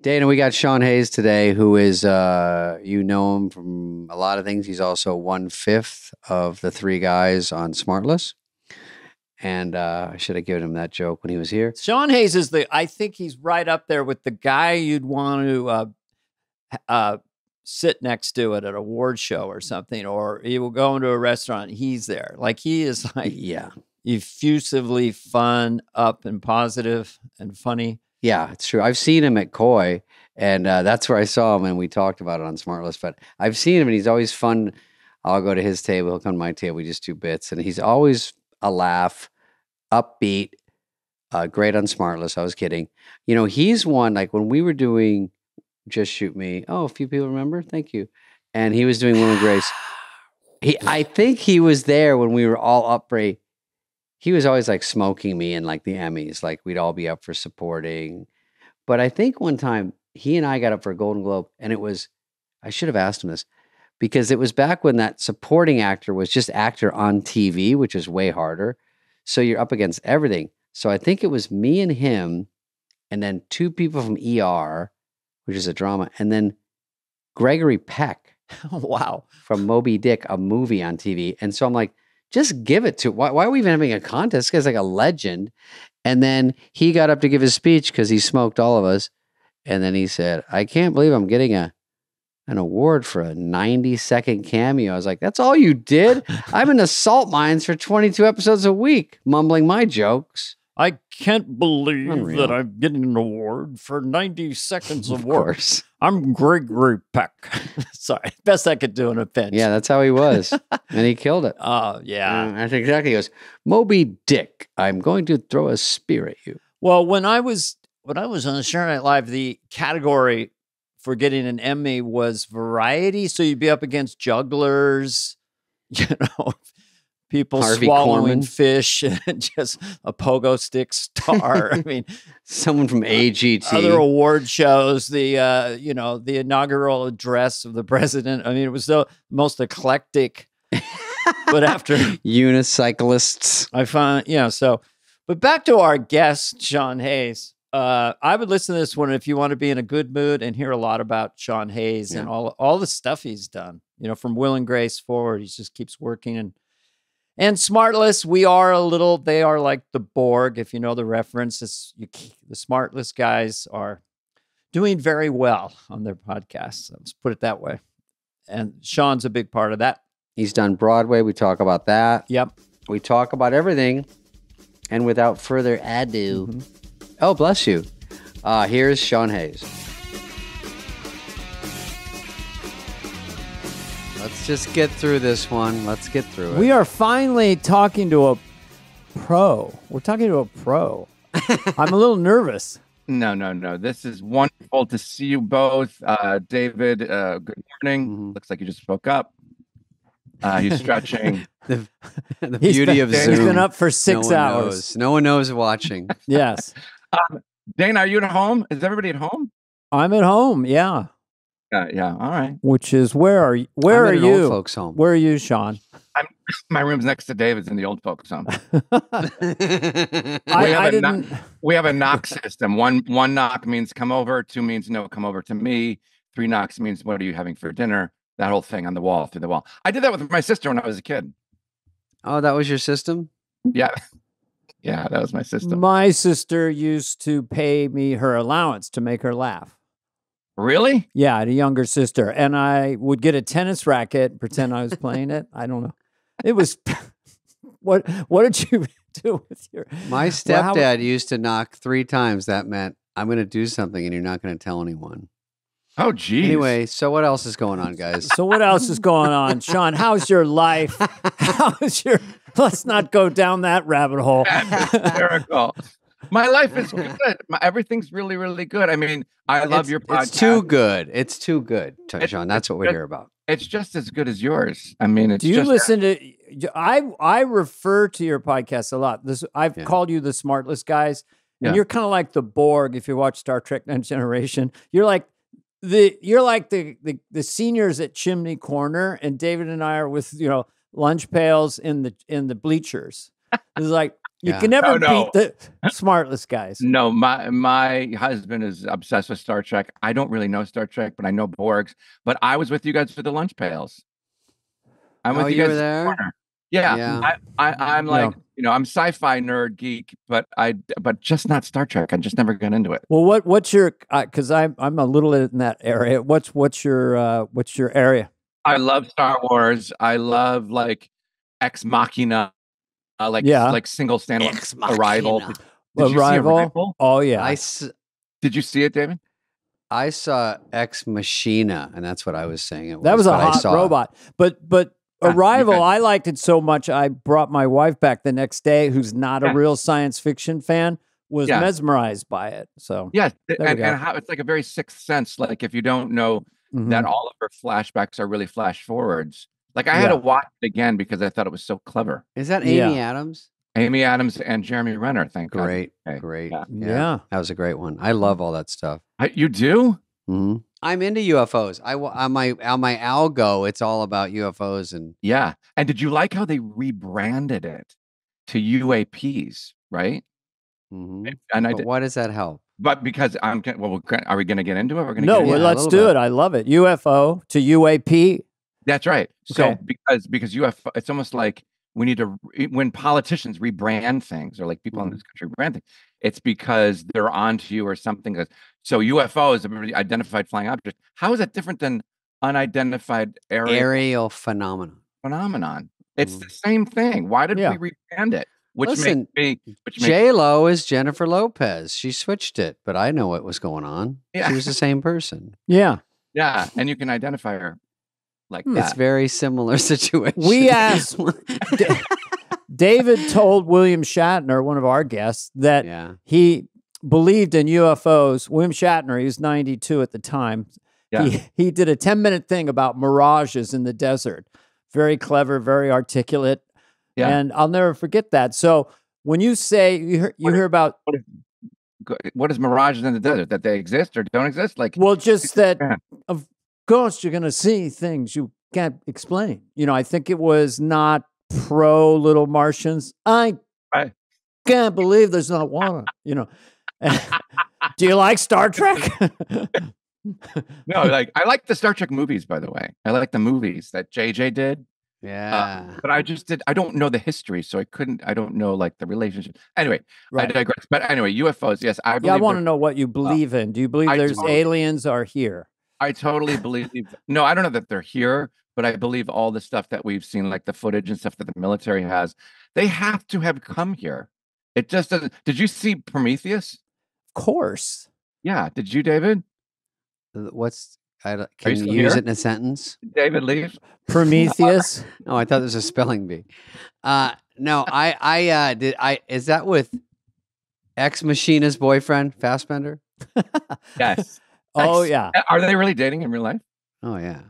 Dana, we got Sean Hayes today, who is, uh, you know him from a lot of things. He's also one fifth of the three guys on Smartless. And uh, I should have given him that joke when he was here. Sean Hayes is the. I think he's right up there with the guy you'd want to uh, uh, sit next to at an award show or something, or you will go into a restaurant. He's there. Like he is like Yeah. effusively fun, up and positive and funny. Yeah, it's true. I've seen him at Koi, and uh, that's where I saw him, and we talked about it on Smartless. But I've seen him, and he's always fun. I'll go to his table, he'll come to my table. We just do bits, and he's always a laugh, upbeat, uh, great on Smartless. I was kidding. You know, he's one like when we were doing Just Shoot Me. Oh, a few people remember. Thank you. And he was doing and Grace. He, I think he was there when we were all up for a he was always like smoking me in like the Emmys. Like we'd all be up for supporting. But I think one time he and I got up for a Golden Globe and it was, I should have asked him this because it was back when that supporting actor was just actor on TV, which is way harder. So you're up against everything. So I think it was me and him and then two people from ER, which is a drama, and then Gregory Peck wow. from Moby Dick, a movie on TV. And so I'm like, just give it to why, why are we even having a contest? This guy's like a legend. And then he got up to give his speech because he smoked all of us. And then he said, I can't believe I'm getting a an award for a 90 second cameo. I was like, that's all you did? I'm in the salt mines for 22 episodes a week, mumbling my jokes. I can't believe Unreal. that I'm getting an award for 90 seconds of, Of work. course. I'm Gregory Peck. Sorry, best I could do in a pinch. Yeah, that's how he was. and he killed it. Uh, yeah. Uh, that's exactly. He goes, Moby Dick, I'm going to throw a spear at you. Well, when I was when I was on the Saturday Night Live, the category for getting an Emmy was variety. So you'd be up against jugglers, you know, people Harvey swallowing Korman. fish and just a pogo stick star. I mean, Someone from AGT. other award shows, the uh, you know, the inaugural address of the president. I mean, it was the most eclectic. but after unicyclists. I find, yeah. So, but back to our guest, Sean Hayes. Uh, I would listen to this one if you want to be in a good mood and hear a lot about Sean Hayes and all all the stuff he's done. You know, from Will and Grace forward, he just keeps working and and Smartless. We are a little. They are like the Borg, if you know the reference. You, the Smartless guys are doing very well on their podcasts. Let's put it that way. And Sean's a big part of that. He's done Broadway. We talk about that. Yep. We talk about everything. And without further ado, Mm-hmm. oh, bless you. Uh, here's Sean Hayes. Let's just get through this one. Let's get through it. We are finally talking to a pro. We're talking to a pro. I'm a little nervous. No, no, no. This is wonderful to see you both. Uh, David, uh, good morning. Mhm. Looks like you just woke up. Uh, he's stretching. the the He's beauty been- of He's been up for six no hours. Knows. No one knows watching. Yes. Dana, are you at home? Is everybody at home? I'm at home. Yeah. Yeah, yeah. All right. Which is where are you? Where I'm are at an old you? folks' home. Where are you, Sean? My room's next to David's in the old folks' home. I, We have I a kno- didn't. We have a knock system. One one knock means come over. Two means no, come over to me. Three knocks means what are you having for dinner? That whole thing on the wall through the wall. I did that with my sister when I was a kid. oh, that was your system? Yeah, yeah, that was my system. My sister used to pay me her allowance to make her laugh. Really? Yeah, I had a younger sister, and I would get a tennis racket, pretend I was playing it. I don't know. It was what? What did you do with your? My Well, how- stepdad used to knock three times. That meant I'm going to do something and you're not going to tell anyone. Oh, geez. Anyway, so what else is going on, guys? So what else is going on, Sean? How's your life? How's your? Let's not go down that rabbit hole. That's hysterical. My life is good. My, everything's really, really good. I mean, I love it's, your podcast. It's too good. It's too good, T- Sean. That's what we're here about. It's just as good as yours. I mean, it's Do you just listen to? I I refer to your podcast a lot. This I've Yeah. called you the Smartless guys, and Yeah. you're kind of like the Borg. If you watch Star Trek: Next Generation, you're like the you're like the, the the seniors at Chimney Corner, and David and I are with you know lunch pails in the in the bleachers. It's like you Yeah. can never Oh, no. beat the smartless guys. No, my my husband is obsessed with Star Trek. I don't really know Star Trek, but I know Borgs. But I was with you guys for the lunch pails. I'm with Oh, you you guys were at the there? Yeah, Yeah. I, I I'm Yeah. like you know I'm sci-fi nerd geek, but I but just not Star Trek. I just never got into it. Well, what what's your? Because I'm I'm a little in that area. What's what's your uh, what's your area? I love Star Wars. I love like Ex Machina, uh, like Yeah. like single standalone Ex Arrival. Did, did you see Arrival? Arrival? Oh yeah, I, s- Did you see it, David? I saw Ex Machina, and that's what I was saying. It that was a hot robot. But but Yeah, Arrival, guys- I liked it so much. I brought my wife back the next day, who's not a real science fiction fan, was Yeah. mesmerized by it. So Yes, we and, and how it's like a very sixth sense. Like if you don't know mhm. that all of her flashbacks are really flash forwards. Like I had to watch it again because I thought it was so clever. Is that Yeah. Amy Adams? Amy Adams and Jeremy Renner. Thank God. Great, Okay. great. Yeah. yeah. that was a great one. I love all that stuff. I- You do? Mhm. I'm into UFOs. I wa- on my on my algo, it's all about UFOs and Yeah. And did you like how they rebranded it to UAPs? Right. mhm. And I did, why does that help? but because I'm well, we're gonna- we going to get into it? We're going to No, get well, let's do bit. it. I love it. UFO to UAP. That's right. So Okay. because because have it's almost like we need to when politicians rebrand things or like people in Mhm. this country rebrand things, it's because they're onto you or something. So UFO is a really identified flying object. How is that different than unidentified area Aerial phenomenon. phenomenon? It's Mhm. the same thing. Why did Yeah. we rebrand it? Which Listen, makes me which J Lo is Jennifer Lopez. She switched it, but I know what was going on. Yeah. She was the same person. Yeah. yeah, and you can identify her like Hmm. It's very similar situation. We asked- David told William Shatner, one of our guests, that yeah. he believed in UFOs. William Shatner, he was 92 at the time. Yeah. He, he did a 10 minute thing about mirages in the desert. Very clever, very articulate. Yeah. And I'll never forget that. So when you say you hear, you What- hear about, Go- What is mirages in the desert? That they exist or don't exist? Like well, just that, Yeah. of course, you're going to see things you can't explain. You know, I think it was not pro little Martians. I Right. can't believe there's not water. You know, do you like Star Trek? no, like I like the Star Trek movies, by the way. I like the movies that JJ did, um, Yeah. but I just did. I don't know the history, so I couldn't. I don't know like the relationship. Anyway, I right. digress. But anyway, UFOs. Yes, I Yeah, I want to know what you uh, believe in. Do you believe I there's don't. aliens are here? I totally believe. No, I don't know that they're here, but I believe all the stuff that we've seen, like the footage and stuff that the military has, they have to have come here. It just doesn't. Did you see Prometheus? Of course. Yeah. Did you, David? What's I don't- can you still use here? it in a sentence? David leave. Prometheus. Oh, I thought there was a spelling bee. Uh no, I I uh did I is that with ex machina's boyfriend, Fassbender? Yes. Oh yeah. Are they really dating in real life? Oh yeah.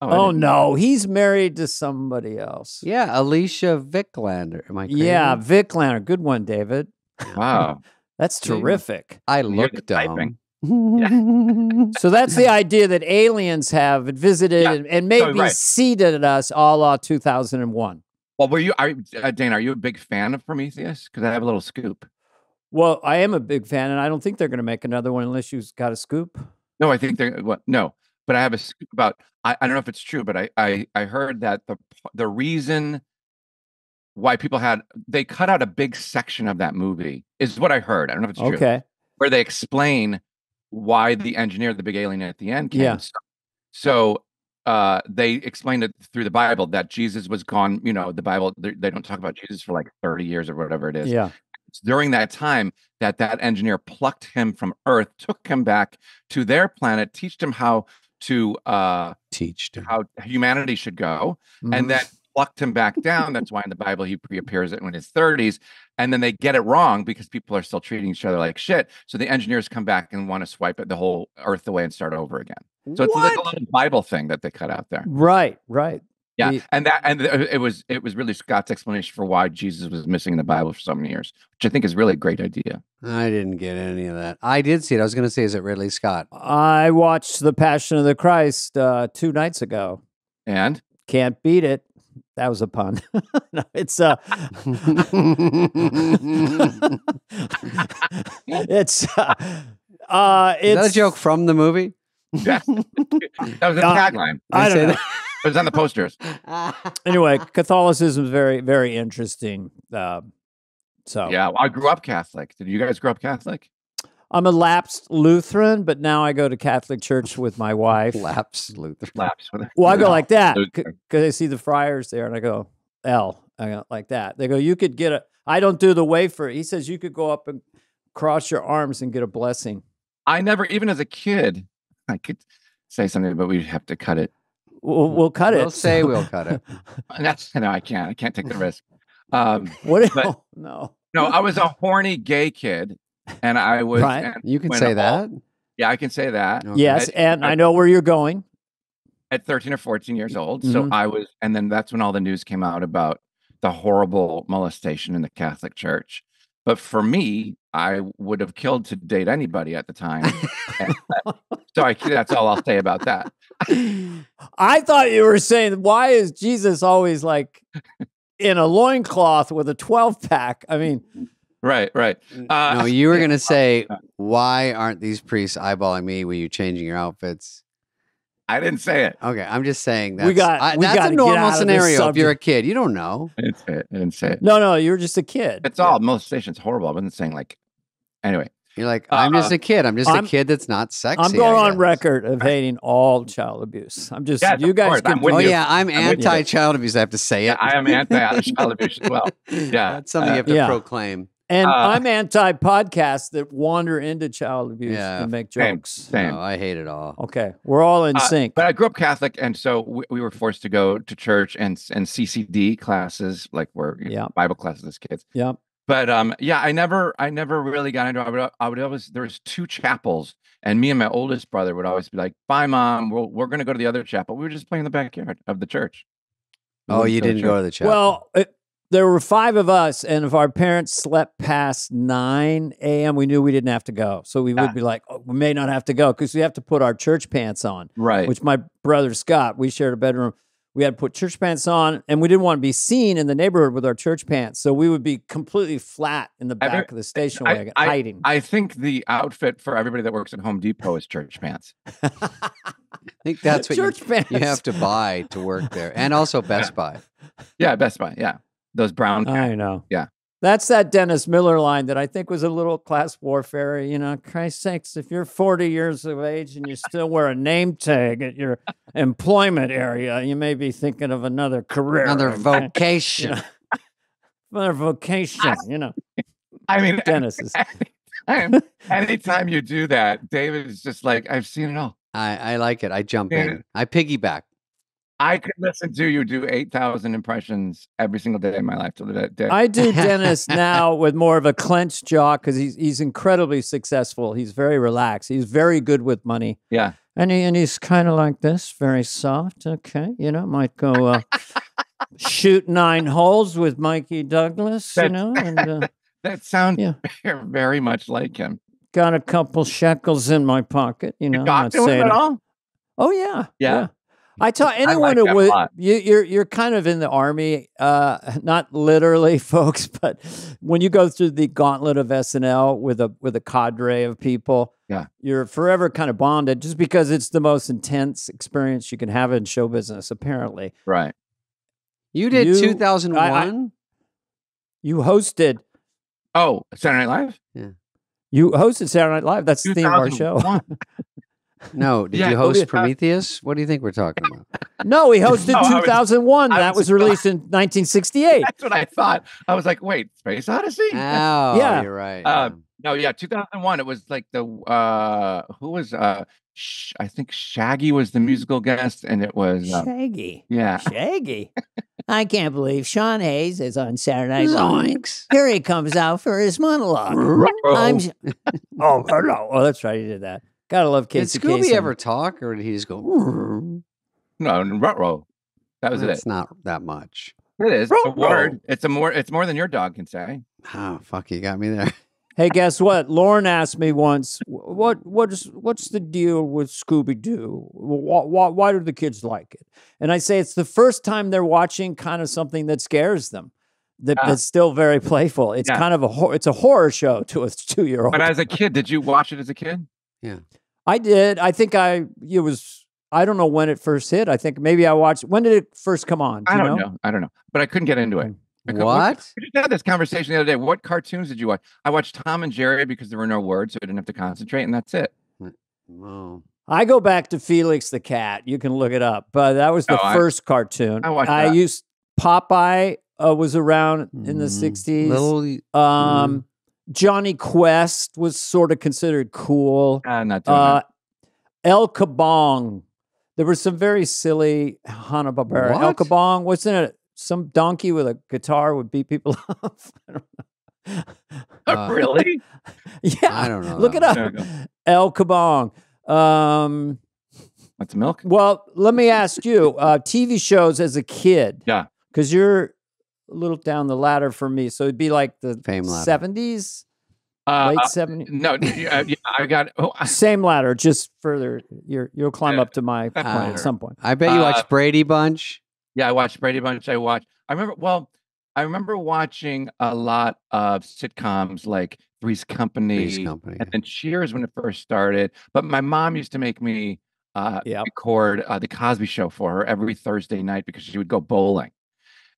I Oh no, he's married to somebody else. Yeah, Alicia Vikander. Am I crazy? Yeah, Vic Lanner. Good one, David. Wow. That's Yeah. terrific. I look the dumb. typing. So that's the idea that aliens have visited Yeah, and, and maybe right. seeded us a la 2001. Well, were you, are, uh, Dane, are you a big fan of Prometheus? Because I have a little scoop. Well, I am a big fan, and I don't think they're going to make another one unless you've got a scoop. No, I think they're, well, no, but I have a about, I, I don't know if it's true, but I, I, I heard that the, the reason why people had, they cut out a big section of that movie is what I heard. I don't know if it's true. Okay. Where they explain why the engineer, the big alien at the end came. Yeah. So, so uh, they explained it through the Bible that Jesus was gone, you know, the Bible, they, they don't talk about Jesus for like 30 years or whatever it is. Yeah. During that time that that engineer plucked him from earth took him back to their planet teached him how to uh Teach how humanity should go Mhm. and then plucked him back down that's why in the bible he reappears in his 30s and then they get it wrong because people are still treating each other like shit so the engineers come back and want to swipe it the whole earth away and start over again so it's like a What? little bible thing that they cut out there right, right. Yeah The- and that and it it was it was really scott's explanation for why jesus was missing in the bible for so many years which i think is really a great idea I didn't get any of that. I did see it. I was going to say, is it Ridley Scott? I watched The Passion of the Christ uh, two nights ago. and Can't beat it. that was a pun. no, it's uh, it's uh, uh, Is that a joke from the movie? Yes. that was the Uh, tagline. I say don't know. It was on the posters. Anyway, Catholicism is very, very interesting. Uh, so Yeah, well, I grew up Catholic. Did you guys grow up Catholic? I'm a lapsed Lutheran, but now I go to Catholic church with my wife. lapsed Lutheran. Laps with Well, I go like that because I see the friars there, and I go L. I go like that. They go, you could get a. I don't do the wafer. He says you could go up and cross your arms and get a blessing. I never, even as a kid, I could say something, but we'd have to cut it. We'll, we'll cut it. We'll say we'll cut it. And that's no, I can't. I can't take the risk. Um, What? but- oh, no. no, I was a horny gay kid, and I was. Right. You can when say all- that. Yeah, I can say that. Okay. Yes, I- and I- I know where you're going. at 13 or 14 years old. So Mhm. I was, and then that's when all the news came out about the horrible molestation in the Catholic Church. But for me, I would have killed to date anybody at the time. And, uh, so that's all I'll say about that. I thought you were saying, why is Jesus always like in a loincloth with a 12 pack? I mean, Right, right. Uh, no, you were gonna say, why aren't these priests eyeballing me? when you're changing your outfits? I didn't say it. Okay, I'm just saying that's We got- I, we that's a normal out of this scenario. If you're a kid, you don't know. I didn't say it. I didn't say it. no, no, you're just a kid. It's all molestation's horrible. I wasn't saying like, anyway. You're like, I'm just Uh, a kid. I'm just I'm- a kid that's not sexy. I'm going on record of hating all child abuse. I'm just, Yes, you guys can I'm Oh you. yeah, I'm I'm anti-child abuse. I have to say Yeah, it. I am anti-child abuse as well. Yeah, that's something uh, you have to Yeah. proclaim. And Uh, I'm anti podcasts that wander into child abuse Yeah, and make jokes. same. No, I hate it all. Okay, we're all in Uh, sync. But I grew up Catholic, and so we, we were forced to go to church and and CCD classes, like where you know, Yeah. Bible classes as kids. Yep. But um, yeah, I never, I never really got into. it. I would, I would always. There was two chapels, and me and my oldest brother would always be like, "Bye, mom. We're we're gonna go to the other chapel." We were just playing in the backyard of the church. We Oh, you didn't church. go to the chapel. Well, it, there were five of us, and if our parents slept past 9 a.m., we knew we didn't have to go. So we would Yeah. be like, oh, we may not have to go because we have to put our church pants on, right? which my brother Scott, we shared a bedroom. We had to put church pants on, and we didn't want to be seen in the neighborhood with our church pants. So we would be completely flat in the I back of the station I- wagon, hiding. I think the outfit for everybody that works at Home Depot is church pants. I think that's what you, church pants. you have to buy to work there, and also Best Buy. Yeah, Best Buy. Yeah, those brown. pants. I know. Yeah. That's that Dennis Miller line that I think was a little class warfare. You know, Christ sakes, if you're 40 years of age and you still wear a name tag at your employment area, you may be thinking of another career. Another vocation. You know, another vocation, you know. I mean, Dennis is anytime, anytime you do that, David is just like, I've seen it all. I, I like it. I jump Yeah. in. I piggyback. I could listen to you do 8,000 impressions every single day of my life till the day. I do Dennis now with more of a clenched jaw because he's he's incredibly successful. He's very relaxed. He's very good with money. yeah. And he, and he's kind of like this, very soft. Okay, you know, might go uh, shoot nine holes with Mikey Douglas. You know, and uh, That sounds Yeah. very much like him. got a couple shekels in my pocket. You know, You not to him at all? Oh yeah, Yeah. I tell anyone like who him would lot. you, you're you're kind of in the army, uh, not literally, folks, but when you go through the gauntlet of SNL with a with a cadre of people, Yeah. you're forever kind of bonded, just because it's the most intense experience you can have in show business. Apparently, Right. You did 2001. you hosted Oh, Saturday Night Live? Yeah. You hosted Saturday Night Live. That's the theme of our show. 2001. no, did Yeah, you host did- Prometheus? What do you think we're talking about? No, we hosted No, I was- 2001. That was- was released in 1968. That's what I thought. I was like, wait, Space Odyssey? Oh, Yeah. you're right. Uh. No, yeah, 2001. It was like the uh who was uh Sh- I think Shaggy was the musical guest and it was uh, Shaggy. yeah. Shaggy. I can't believe Sean Hayes is on Saturday Night Live. Zoinks. Here he comes out for his monologue. I'm. oh, hello. Oh, that's right. He did that. Gotta love kids. Did Casey Scooby Kasem. ever talk, or did he just go? No, Rutrow. That was That's it. It's not that much. It is a Ruh-roh. word. It's a more it's more than your dog can say. Oh fuck! You got me there. Hey, guess what? Lauren asked me once, "Wh- "What what's what's the deal with Scooby Doo? Why, why, why do the kids like it?" And I say it's the first time they're watching kind of something that scares them. That, Yeah. that's still very playful. It's Yeah. kind of a hor- it's a horror show to a two year old. But as a kid, did you watch it as a kid? I did. I think I it was. I don't know when it first hit. I think maybe I watched. When did it first come on? Do I don't know? I don't know. But I couldn't get into it. I cou- What? We just had this conversation the other day. What cartoons did you watch? I watched Tom and Jerry because there were no words, so I didn't have to concentrate, and that's it. Whoa. I go back to Felix the cat. You can look it up, but that was the Oh, I- first cartoon. I watched that. used Popeye uh, was around in the Mm, sixties. Little Um, Jonny Quest was sort of considered cool. Uh, not doing Uh, that. El Kabong. There was some very silly Hanna Barbera. El What? Kabong. What's in it? Some donkey with a guitar would beat people up. I don't know. uh, really? yeah, I don't know. look it up. El Kabong. Um, That's milk. well, let me ask you: uh, TV shows as a kid. Yeah. because you're a little down the ladder for me. So it'd be like the Fame seventies, Uh, late uh, seventies. no, yeah, yeah, I got. Oh, I- Same ladder, just further. You're you'll climb Yeah. up to my point Uh, at some point. I bet you Uh, watched Brady Bunch. yeah, I watched Brady Bunch. I watched. I remember. Well, I remember watching a lot of sitcoms like Three's Company, Three's Company. and then Cheers when it first started. But my mom used to make me uh, Yep. record uh, the Cosby Show for her every Thursday night because she would go bowling.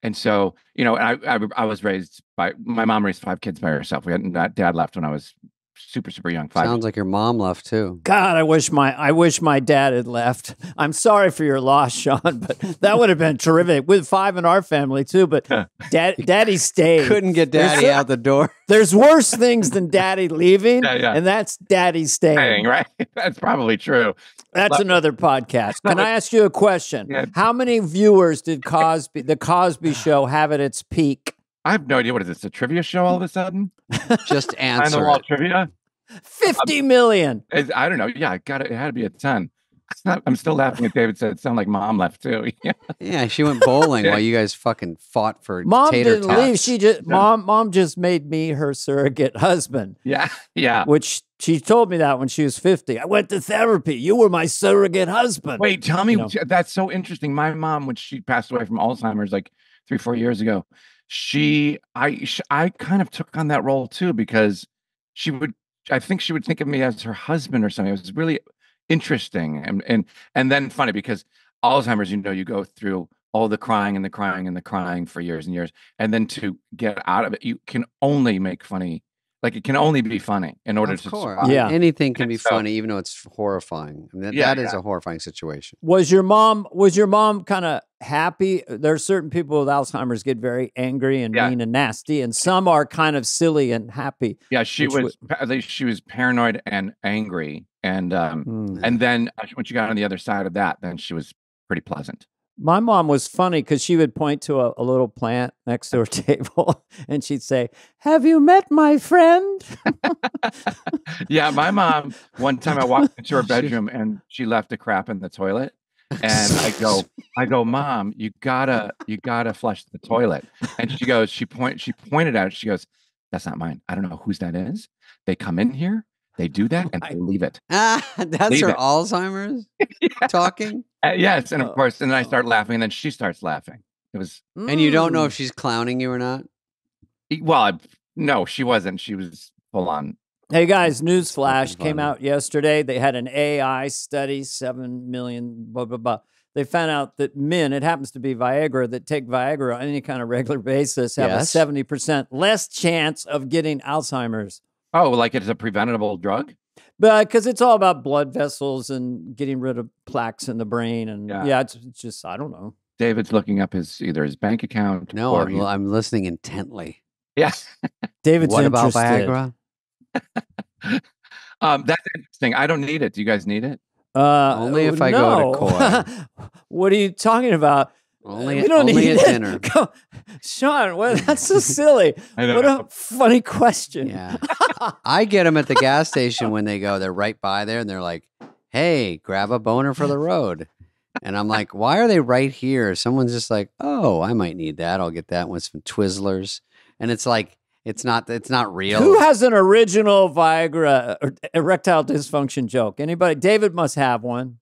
And so, you know, I, I I was raised by my mom raised five kids by herself. We had that dad left when I was super super young. Five. Sounds like your mom left too. God, I wish my I wish my dad had left. I'm sorry for your loss, Sean, but that would have been terrific with five in our family too. But dad, daddy stayed. Couldn't get daddy so- out the door. There's worse things than daddy leaving, Yeah, yeah. and that's daddy staying. Dang, right? That's probably true. That's But- another podcast. Can I ask you a question? Yeah. How many viewers did Cosby, the Cosby Show, have at its peak? I have no idea what is this a trivia show all of a sudden. Just Find the answer wall trivia. Fifty million. Is- I don't know. Yeah, I got it. It had to be a ton. It's not, I'm still laughing at David said it sounded like mom left too. Yeah. Yeah, she went bowling while you guys fucking fought for Mom tater didn't tots. leave. She just mom mom just made me her surrogate husband, Yeah. Yeah. which she told me that when she was fifty. I went to therapy. You were my surrogate husband. Wait, tell me. You know. That's so interesting. My mom, when she passed away from Alzheimer's like three, four years ago, Mm. she, I, sh I kind of took on that role too because she would, I think she would think of me as her husband or something. It was really interesting and and and then funny because Alzheimer's, you know, you go through all the crying and the crying and the crying for years and years, and then to get out of it, you can only make funny. Like it can only be funny in order Of to course. survive. Yeah. Anything can And be so- funny, even though it's horrifying. I mean, that, Yeah, that is yeah. a horrifying situation. Was your mom was your mom kind of happy? There are certain people with Alzheimer's get very angry and Yeah. mean and nasty, and some are kind of silly and happy. Yeah, she Which was. pa- at least She was paranoid and angry, and um, Hmm. and then uh, when she got on the other side of that, then she was pretty pleasant. My mom was funny because she would point to a, a little plant next to her table and she'd say, Have you met my friend? yeah, my mom. One time, I walked into her bedroom and she left a crap in the toilet, and I go, I go, Mom, you gotta, you gotta flush the toilet. And she goes, she point, she pointed at it. She goes, That's not mine. I don't know whose that is. They come in here, they do that, and they leave it. Ah, that's Leave her it. Alzheimer's talking, Uh, yes, and Oh. of course, and then I start laughing, and then she starts laughing. It was and you don't know Mm. if she's clowning you or not. Well, I, no, she wasn't. She was full on. Hey guys, newsflash fucking came out yesterday. They had an AI study, 7 million, blah, blah, blah. They found out that men, it happens to be Viagra, that take Viagra on any kind of regular basis have Yes. a 70% less chance of getting Alzheimer's. Oh, like it's a preventable drug. But because it's all about blood vessels and getting rid of plaques in the brain. And Yeah. yeah, it's, it's just, I don't know. David's looking up his either his bank account. No, or I'm, he- I'm listening intently. yes. David's what about. Viagra? um, that's interesting. I don't need it. Do you guys need it? Uh, Only if I go to court. What are you talking about? Only, uh, we don't only need at it. dinner. Go- Sean, what, that's so silly. I what a funny question. Yeah. I get them at the gas station when they go. They're right by there, and they're like, "Hey, grab a boner for the road." And I'm like, "Why are they right here?" Someone's just like, "Oh, I might need that. I'll get that one. some Twizzlers." And it's like It's not. It's not real. Who has an original Viagra or erectile dysfunction joke? Anybody? David must have one.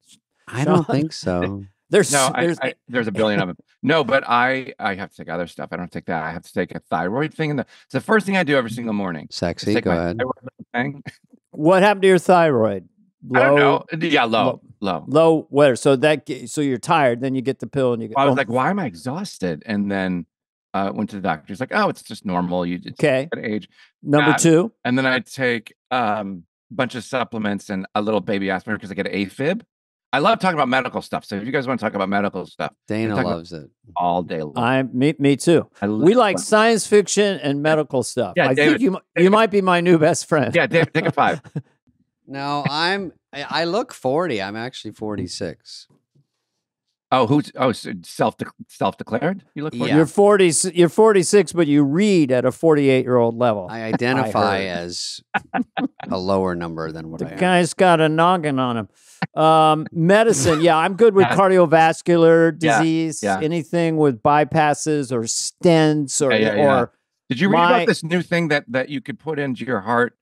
I don't think so. There's No, there's I, there's a billion of them. No, but I I have to take other stuff. I don't take that. I have to take a thyroid thing. And the, it's the first thing I do every single morning. Sexy. Go ahead. thing. what happened to your thyroid? I don't know. Yeah, low, low. Low where? So that so you're tired, then you get the pill and you get. I was oh, like, why am I exhausted? And then uh, went to the doctor. He's like, oh, it's just normal. You it's okay. at age. Number that- two. And then I take um, a bunch of supplements and a little baby aspirin because I get AFib. I love talking about medical stuff. So if you guys want to talk about medical stuff Dana loves it. all day long, I me me too. I We like it. science fiction and medical stuff. Yeah, I David- think you mi- you might be my new best friend. Yeah, Dave, take a five. No, I'm. I I look forty. I'm actually forty six. Oh, who's oh self self declared? You look for Yeah. You're 40 you're 46 but you read at a 48 year old level. I identify heard. as a lower number than what the I am. guy's got a noggin on him. Um, medicine, yeah, I'm good with cardiovascular disease, yeah. anything with bypasses or stents or Yeah, yeah, yeah. or Did you read My- about this new thing that that you could put into your heart?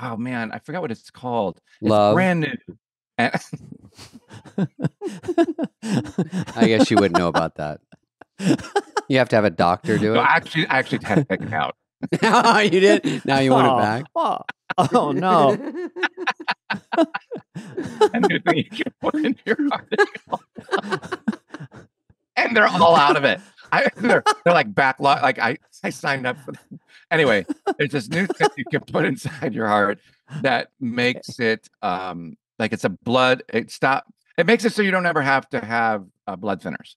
Oh man, I forgot what it's called. It's Love. brand new. And- I guess you wouldn't know about that. You have to have a doctor do it. no, it. actually, I actually had to take it out. you did. Now you want oh, it back. Oh, oh, no. A new thing you can put into your heart. and they're all out of it. I, they're, they're like backlog. Like I, I signed up for them. Anyway, there's this new thing you can put inside your heart that makes it um like it's a blood. It stop. It makes it so you don't ever have to have uh, blood thinners.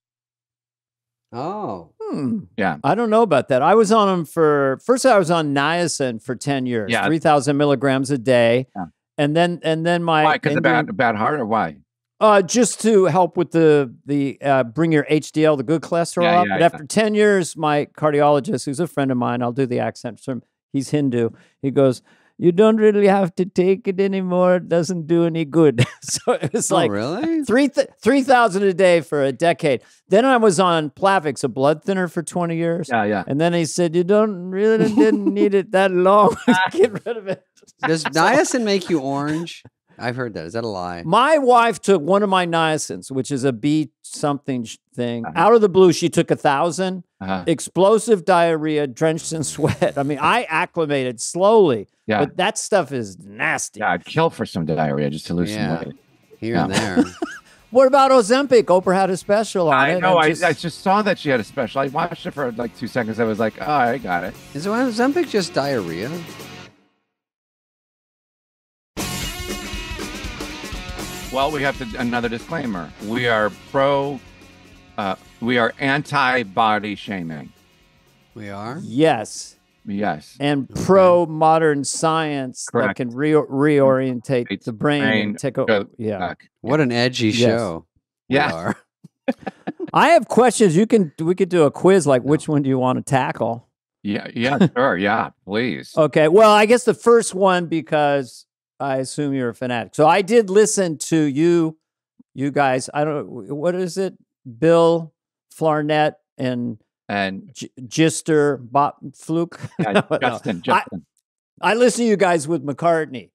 Oh, Hmm. Yeah. I don't know about that. I was on them for first. I was on niacin for ten years, Yeah. three thousand milligrams a day, Yeah. and then and then my Why? Because of Indian- bad bad heart or why? Uh, just to help with the the uh, bring your HDL, the good cholesterol Yeah, up. yeah, but yeah. after ten years, my cardiologist, who's a friend of mine, I'll do the accent from. him. He's Hindu. He goes, "You don't really have to take it anymore. It doesn't do any good." so it was oh like really? three th- three thousand a day for a decade. Then I was on Plavix, a blood thinner, for twenty years. Yeah, yeah. And then he said, "You don't really didn't need it that long. Get rid of it." Does niacin make you orange? I've heard that. Is that a lie? My wife took one of my niacins, which is a B something thing. Uh-huh. Out of the blue, she took a thousand. Uh-huh. Explosive diarrhea, drenched in sweat. I mean, I acclimated slowly, Yeah. but that stuff is nasty. Yeah, I'd kill for some diarrhea just to lose Yeah. some weight. Here Yeah. and there. What about Ozempic? Oprah had a special on I it. know. I, just- I just saw that she had a special. I watched it for like two seconds. I was like, oh, I got it. Is Ozempic just diarrhea? Well, we have to another disclaimer. We are pro. Uh, we are anti-body shaming. We are. yes, Yes. and Okay. pro modern science that can re- reorientate It's the brain, brain, and take a yeah. back. What an edgy Yes. show. Yeah. I have questions. You can we could do a quiz like which one do you want to tackle? Yeah. Yeah. Sure. Yeah. Please. Okay. Well, I guess the first one because I assume you're a fanatic. So I did listen to you, you guys. I don't. What is it? Bill Flarnett and And G- Gister Bob Fluke. yeah, No, no. Justin. Justin. I listened to you guys with McCartney.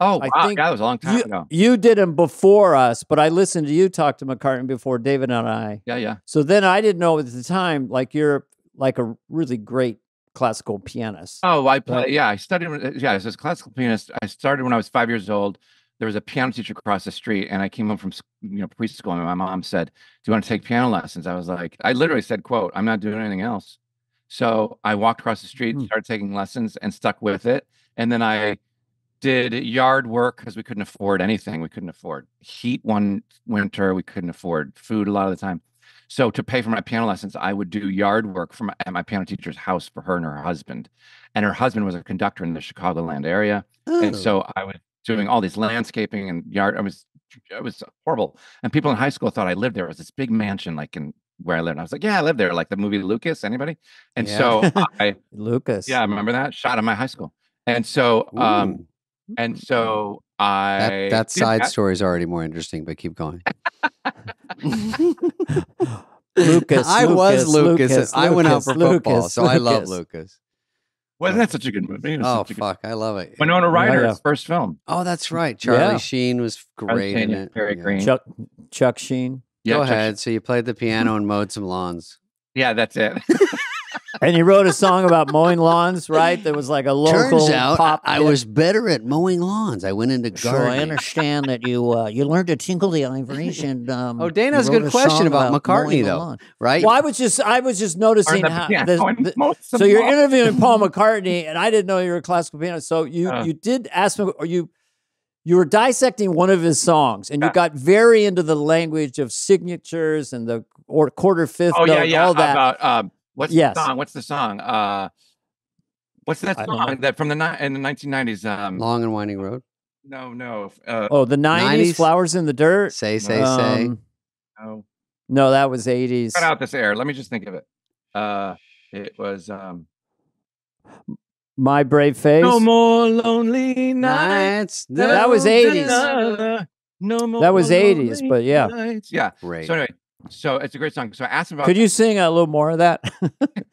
oh I wow, think that was a long time You, ago. you did them before us, but I listened to you talk to McCartney before David and I. Yeah. Yeah. So then I didn't know at the time, like you're like a really great classical pianist. Oh, I play. Right. Yeah, I studied. when- Yeah, as a classical pianist, I started when I was five years old. There was a piano teacher across the street, and I came home from you know preschool, and my mom said, "Do you want to take piano lessons?" I was like, I literally said, "quote I'm not doing anything else." So I walked across the street, Hmm. started taking lessons, and stuck with it. And then I did yard work because we couldn't afford anything. We couldn't afford heat one winter. We couldn't afford food a lot of the time. So to pay for my piano lessons, I would do yard work from at my piano teacher's house for her and her husband. And her husband was a conductor in the Chicagoland area, and Oh. so I was doing all these landscaping and yard. I was it was horrible. And people in high school thought I lived there. It was this big mansion, like in where I lived. And I was like, yeah, I live there, like the movie Lucas. Anybody? And so I, Lucas. yeah, I remember that shot in my high school. And so, um, and so I that that side that. story is already more interesting, but keep going. Lucas. I was Lucas, Lucas. I went out for Lucas, football, Lucas, so I love Lucas. Lucas. Wasn't that such a good movie? Oh good- fuck, I love it. Winona Ryder's yeah. first film. Oh, that's right. Charlie Yeah. Sheen was great Sheen in it. Terry Yeah. Green. Chuck Chuck Sheen. Yeah, Go Chuck- ahead. So you played the piano and mowed some lawns. Yeah, that's it. And you wrote a song about mowing lawns, right? There was like a local Turns out pop. I hit. was better at mowing lawns. I went into gardening. So I understand that you uh, you learned to tinkle the ivories and um, Oh, Dana you has a good question song about McCartney, though. right? Well, I was just I was just noticing the how piano the- and the- so you're interviewing Paul McCartney, and I didn't know you were a classical pianist. So you Uh. you did ask me, or you you were dissecting one of his songs, and you Yeah. got very into the language of signatures and the or quarter fifth Oh note, yeah, yeah. all that. About um, what's Yes. the song? What's the song? Uh, what's that I don't know. song that from the ni- in the 1990s? Um, Long and winding road. no, no, uh, oh, the '90s, 90s? flowers in the dirt. Say, say, say. Um, no. No, that was '80s. Cut out this air. Let me just think of it. Uh, it was um, My brave face. no more lonely nights. Nights. That was 80s. dinner. No more. That was 80s, but yeah. nights. Yeah. Great. So anyway, so it's a great song. So I asked him about. Could you sing a little more of that?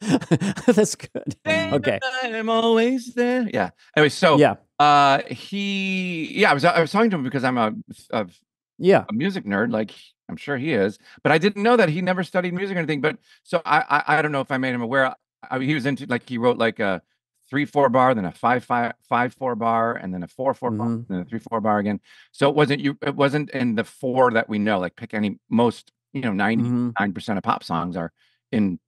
That's good. Okay. I'm always there. Yeah. Anyway, so Yeah. uh, he, yeah, I was I was talking to him because I'm a, a Yeah. a music nerd, like I'm sure he is, but I didn't know that he never studied music or anything. But so I I, I don't know if I made him aware. I, he was into like he wrote like a three four bar, then a five five five four bar, and then a four 4 bar, Mhm. then a three four bar again. So it wasn't you. It wasn't in the four that we know. Like pick any most you know ninety Mhm. nine percent of pop songs are in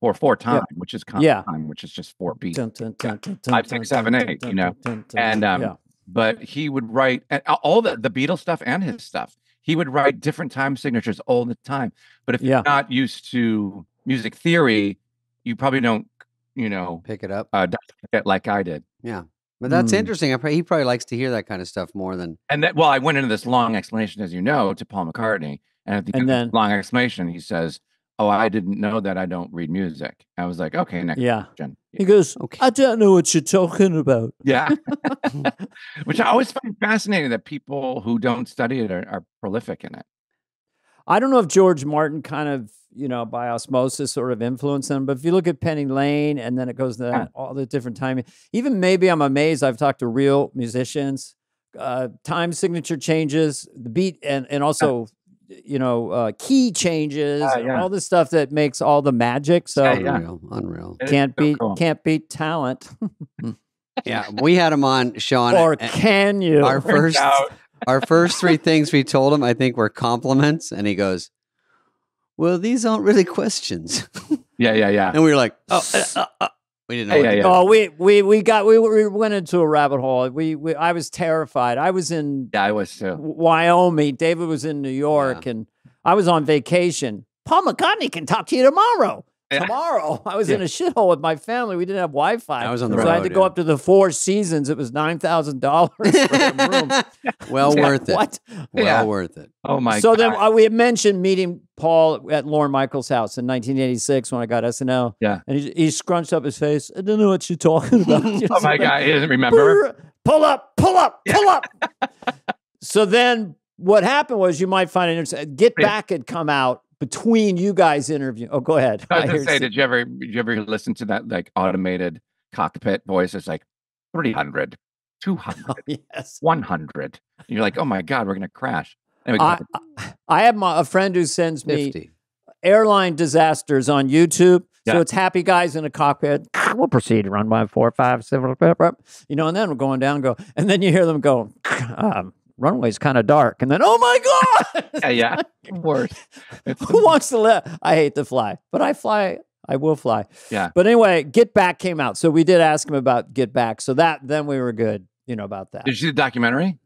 four four time, which is con- Yeah. time, which is just four beats. Dun, dun, dun, dun, Five, six, dun, eight, you know, and um, yeah. but he would write and all the the Beatles stuff and his stuff. He would write different time signatures all the time. But if Yeah. you're not used to music theory, you probably don't, you know, Pick it up. uh, it like I did. Yeah. But that's Mm. interesting. I probably, he probably likes to hear that kind of stuff more than And that, well, I went into this long explanation, as you know, to Paul McCartney, and at the And then- long explanation, he says, "Oh, I didn't know that I don't read music." I was like, "Okay, next Yeah. question." He goes, Okay. I don't know what you're talking about. Yeah, which I always find fascinating that people who don't study it are, are prolific in it. I don't know if George Martin kind of, you know, by osmosis sort of influenced them, but if you look at Penny Lane and then it goes to that, all the different timing, even maybe I'm amazed. I've talked to real musicians, uh, time signature changes, the beat, and, and also, you know, uh, key changes, Yeah, and yeah. all the stuff that makes all the magic. So Yeah, yeah. unreal. Unreal. Can't so beat, cool. can't beat talent. Yeah. We had him on, Sean. or can you? our first out- our first three things we told him, I think, were compliments. And he goes, Well, these aren't really questions. yeah, yeah, yeah. And we were like, Oh, uh, uh, uh." we didn't know. Yeah, what yeah, yeah. Oh, we we we got we, we went into a rabbit hole. We, we I was terrified. I was in Yeah, I was too. Wyoming. David was in New York, and I was on vacation. Paul McCartney can talk to you tomorrow. Yeah. Tomorrow, I was in a shithole with my family. We didn't have Wi-Fi. I was on the so I had road, to go up to the Four Seasons. It was nine thousand dollars for a room. well Yeah, worth it. What? Well worth it. Oh my god. so god. then uh, we had mentioned meeting Paul at Lorne Michaels' house in 1986 when I got SNL. Yeah. and he, he scrunched up his face. I don't know what you're talking about. You know, oh my something- god, he doesn't remember. Pull up, pull up, pull up. so then what happened was you might find it interesting. Get Yeah. Back had come out between you guys interview. Oh, go ahead. I was I gonna say, did you ever did you ever listen to that like automated cockpit voice? It's like 300, 200, Oh, yes. 100. And you're like, oh my god, we're gonna crash. Anyway, I. I- I have my, a friend who sends me 50. airline disasters on YouTube. So it's happy guys in a cockpit. We'll proceed to run by four, five, seven, blah, blah. you know, and then we're going down, and go, and then you hear them go, um, runway's kind of dark, and then oh my god, yeah, yeah, worse. Who wants to let? I hate to fly, but I fly. I will fly. Yeah. But anyway, Get Back came out, so we did ask him about Get Back. So that then we were good, you know, about that. Did you see the documentary?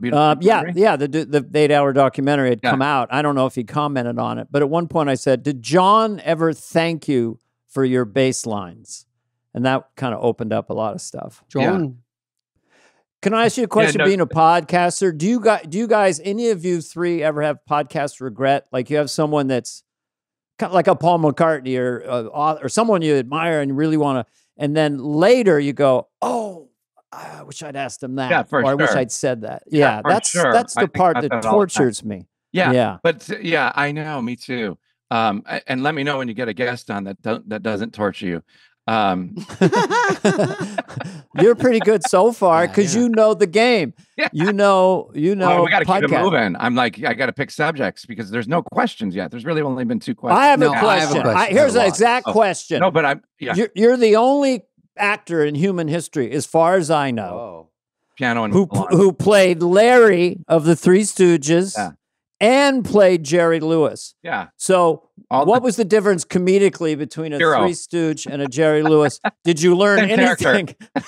The Uh, yeah, yeah. The the eight hour documentary had Yeah. come out. I don't know if he commented on it, but at one point I said, "Did John ever thank you for your bass lines?" And that kind of opened up a lot of stuff. Yeah. John, Can I ask you a question? no- being a podcaster, do you guys, do you guys, any of you three, ever have podcast regret? Like you have someone that's kind of like a Paul McCartney or uh, or someone you admire and you really want to, and then later you go, "Oh, I wish I'd asked him that," Yeah, for or "I wish. I'd said that." Yeah, Yeah, that's sure. that's the think part that that all the time. tortures me. yeah, yeah. But uh, yeah, I know, me too. Um, and let me know when you get a guest on that don't, that doesn't torture you. Um, You're pretty good so far because yeah. you know the game. Yeah. You know, you know. oh, we got to keep it podcast. moving. I'm like, I got to pick subjects because there's no questions yet. There's really only been two questions. I have, No, a I have a question. question. I here's a an exact Oh, question. No, but I'm yeah, You're, you're the only actor in human history, as far as I know, Oh. piano and who violin. who played Larry of the Three Stooges Yeah. And played Jerry Lewis. yeah. So, All what the- was the difference comedically between a Zero. Three Stooge and a Jerry Lewis? Did you learn Same anything?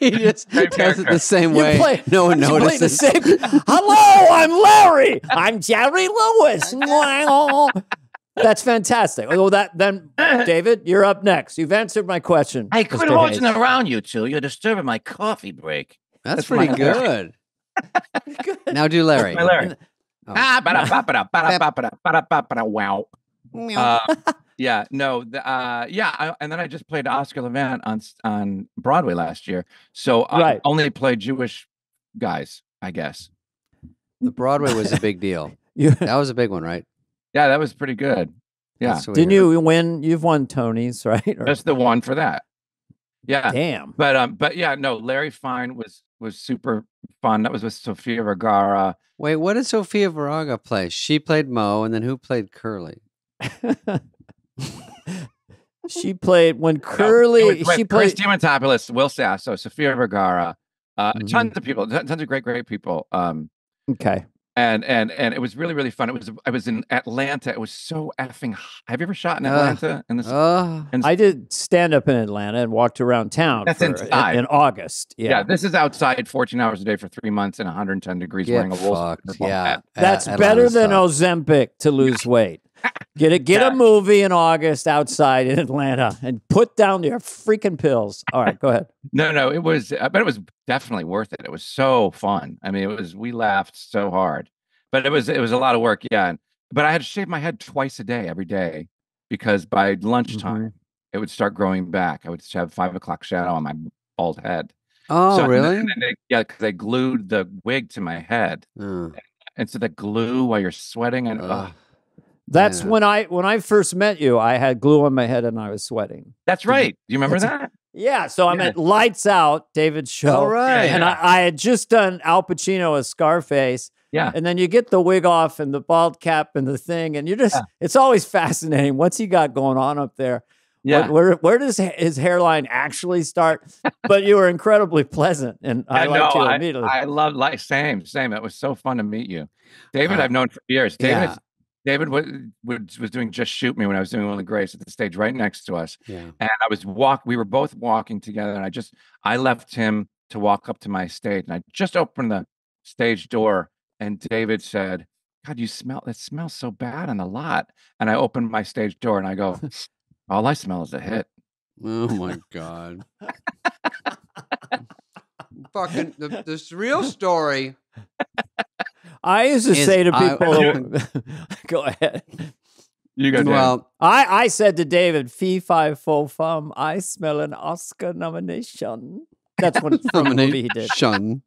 he just Same does it character. the same You way. play- no one you play the notices. same. Hello, I'm Larry. I'm Jerry Lewis. That's fantastic. Well, that then, David, you're up next. You've answered my question. I quit Mr. horsing Hayes. around, you two. You're disturbing my coffee break. That's, That's pretty good. now do Larry. My Larry. Oh. Ah, ba-da, ba-da, ba-da, wow. Uh, yeah, no, the, uh, yeah, I, and then I just played Oscar Levant on on Broadway last year, so I Right. only played Jewish guys, I guess. the Broadway was a big deal. You- That was a big one, right? Yeah, that was pretty good. Yeah, That's what we didn't you win? You've won Tonys, right? Or- that's the one for that. Yeah, damn. but um, but yeah, no, Larry Fine was was super fun. That was with Sofia Vergara. Wait, what did Sofia Vergara play? She played Moe, and then who played Curly? she played when No, Curly. was with she Chris played. Diamantopoulos, Will Sasso, Sofia Vergara, uh, Mhm. tons of people, tons of great, great people. Um, Okay. And and and it was really really fun. It was I was in Atlanta. It was so effing. hot. Have you ever shot in. Atlanta? in this, Oh, and I did stand up in Atlanta and walked around town That's for, in, inside. in August. yeah. Yeah. this is outside 14 hours a day for three months and 110 degrees get wearing a wool Yeah, hat. That's better Atlanta than. Ozempic to lose weight. Get a get Yeah. a movie in August outside in Atlanta and put down your freaking pills. All right, go ahead. No, no, it was. I bet it was definitely worth it. It was so fun. I mean, it was. We laughed so hard, but it was it was a lot of work. Yeah, but I had to shave my head twice a day, every day, because by lunchtime Mm-hmm. it would start growing back. I would have five o'clock shadow on my bald head. oh, So- really? and then they- yeah, because they glued the wig to my head, Oh, and so the glue while you're sweating and ugh, ugh. That's Yeah. when I when I first met you. I had glue on my head and I was sweating. that's right. You remember That's- that? Yeah, so I'm Yeah. at Lights Out, David's show. All right. And I, I had just done Al Pacino as Scarface. Yeah. And then you get the wig off and the bald cap and the thing, and you're just, Yeah. it's always fascinating. What's he got going on up there? Yeah. Where, where, where does his hairline actually start? but you were incredibly pleasant, and I Yeah, liked no, you immediately. I love like same, same. It was so fun to meet you, David. Uh, I've known for years. David, yeah. David was, was was doing just shoot me when I was doing Will and Grace at the stage right next to us, Yeah. and I was walk. We were both walking together, and I just I left him to walk up to my stage, and I just opened the stage door, and David said, "God, you smell. It smells so bad on the lot." And I opened my stage door, and I go, "All I smell is a hit." Oh my god. Fucking the, this real story. I used to is say to I- people, go ahead. You go, David. Well, I, I said to David, fee fi fo fum, I smell an Oscar nomination. That's what from a movie he did. Shun.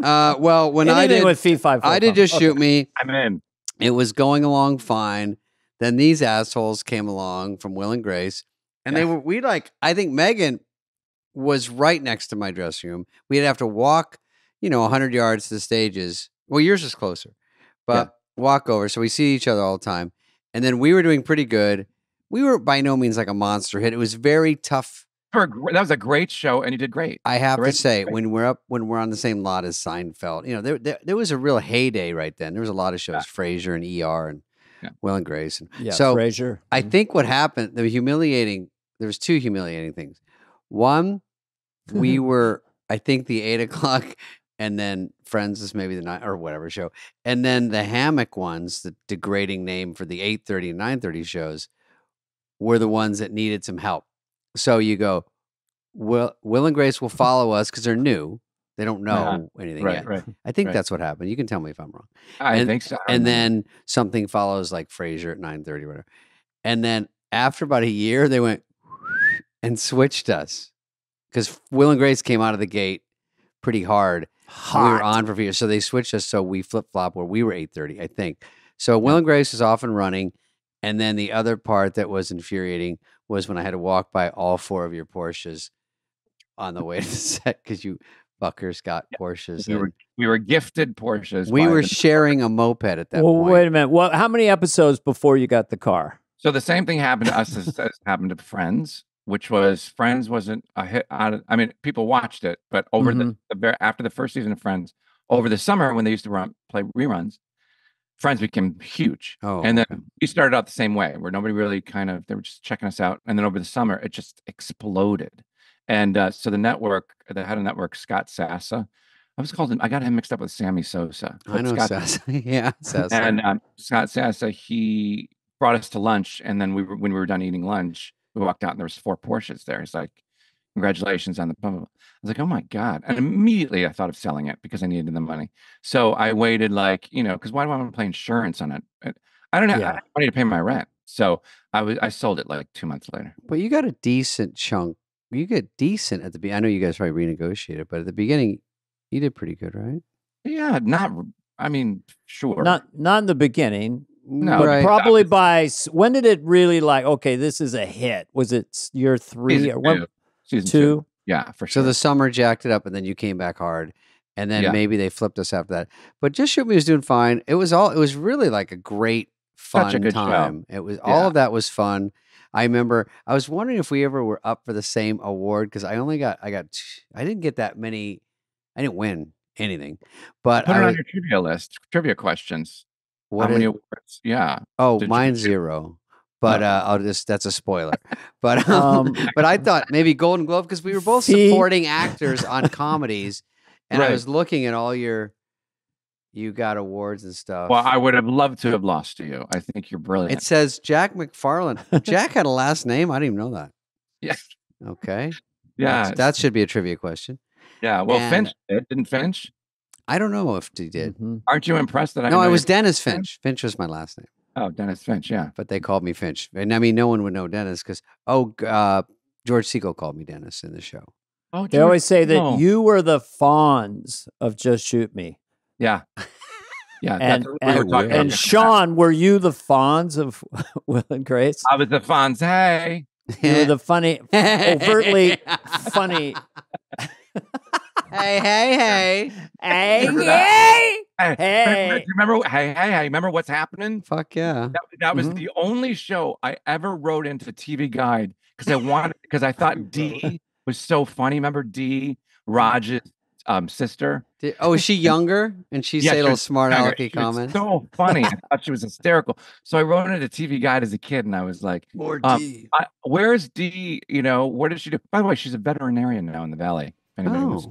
Uh, well, when I did, with fee fi fo I did just Okay. shoot me. I'm in. It was going along fine. Then these assholes came along from Will and Grace, and they were we like. I think Megan was right next to my dressing room. We'd have to walk, you know, hundred yards to the stages. Well, yours is closer, but walk over. So we see each other all the time. And then we were doing pretty good. We were by no means like a monster hit. It was very tough. For that was a great show, and you did great. I have Right, to say, when we're up, when we're on the same lot as Seinfeld, you know, there, there there was a real heyday right then. There was a lot of shows, Frasier and ER and Yeah. Will and Grace. And Yeah, so Frasier. I Mhm. think what happened, the humiliating, there was two humiliating things. One, we were, I think the eight o'clock and then Friends is maybe the nine or whatever show. And then the hammock ones, the degrading name for the 830 and 930 shows, were the ones that needed some help. So you go, Will, Will and Grace will follow us because they're new. They don't know Uh-huh. anything Right, yet. right. I think right. that's what happened. You can tell me if I'm wrong I And- think so. And then something follows like Frasier at 9:30 whatever. And then after about a year they went and switched us. Cuz Will and Grace came out of the gate pretty hard. We were on for a few years. So they switched us so we flip-flop where we were 8:30, I think. So Will and Grace is off and running And then the other part that was infuriating was when I had to walk by all four of your Porsches on the way to the set because you fuckers got Porsches. We were, we were gifted Porsches. we were the- sharing a moped at that well, point. wait a minute. Well, how many episodes before you got the car? so the same thing happened to us as, as happened to Friends, which was Friends wasn't a hit. Out of, I mean, people watched it, but over the, the after the first season of Friends, over the summer when they used to run play reruns, Friends became huge. Oh, and then okay. we started out the same way, where nobody really kind of they were just checking us out, and then over the summer it just exploded. And uh, so the network, the head of network, Scott Sassa, I was called him. I got him mixed up with Sammy Sosa. I know Scott Sassa. yeah, Sassa. and um, Scott Sassa, he brought us to lunch, and then we were when we were done eating lunch, we walked out and there was four Porsches there. He's like, "Congratulations on the." Blah, blah, blah." I was like, "Oh my god!" And mm-hmm. immediately I thought of selling it because I needed the money. So I waited, like you know, because why do I want to pay insurance on it? I don't have, I Yeah. have money to pay my rent. So I was I sold it like two months later. But you got a decent chunk. You get decent at the beginning. I know you guys probably renegotiated, but at the beginning, you did pretty good, right? Yeah, not. I mean, sure. Not not in the beginning, No, but right. probably by when did it really like? Okay, this is a hit. Was it s- year three season or when, two. Season two? two. Yeah, for sure. So the summer jacked it up, and then you came back hard, and then Yeah. maybe they flipped us after that. But just shoot me was doing fine. It was all. It was really like a great fun Such a good show. time. It was all of that was fun. I remember. I was wondering if we ever were up for the same award because I only got. I got. I didn't get that many. I didn't win anything, but Put I it on your trivia list. Trivia questions. What How many is- awards? Yeah. Oh, Did you zero. But uh, I'll just that's a spoiler. But um, Um, but I thought maybe Golden Globe because we were both See? supporting actors on comedies, and I was looking at all your you got awards and stuff. Well, I would have loved to have lost to you. I think you're brilliant. it says Jack McFarland. Jack had a last name. I didn't even know that. Yeah. Okay. yeah. That's- that should be a trivia question. yeah. Well, and- Finch did, didn't Finch? I don't know if he did. mhm. Aren't you impressed that I No, know I was Dennis Finch. Finch was my last name, Oh, Dennis Finch. Yeah. but they called me Finch. And I mean, no one would know Dennis because oh, uh, George Segal called me Dennis in the show. Oh, They always say that no. you were the Fonz of Just Shoot Me. Yeah. Yeah. And that's what and, we were talking and about. Sean, were you the Fonz of Will and Grace? I was the Fonz. Hey. You were the funny, overtly funny. Hey, hey, hey. Hey, hey! Hey. Hey. Remember, remember? Hey, hey, hey. Remember what's happening? Fuck yeah. That, that was Mhm. the only show I ever wrote into TV Guide because I wanted because I thought Dee was so funny. Remember Dee, Raj's um, sister? Did- oh, is she younger? And she Yeah, say she little was smart alecky She was comments? So funny. I thought she was hysterical. So I wrote into TV Guide as a kid, and I was like, More Um, Dee. I, "Where's Dee? You know, what does she do?" By the way, she's a veterinarian now in the Valley. If anybody was.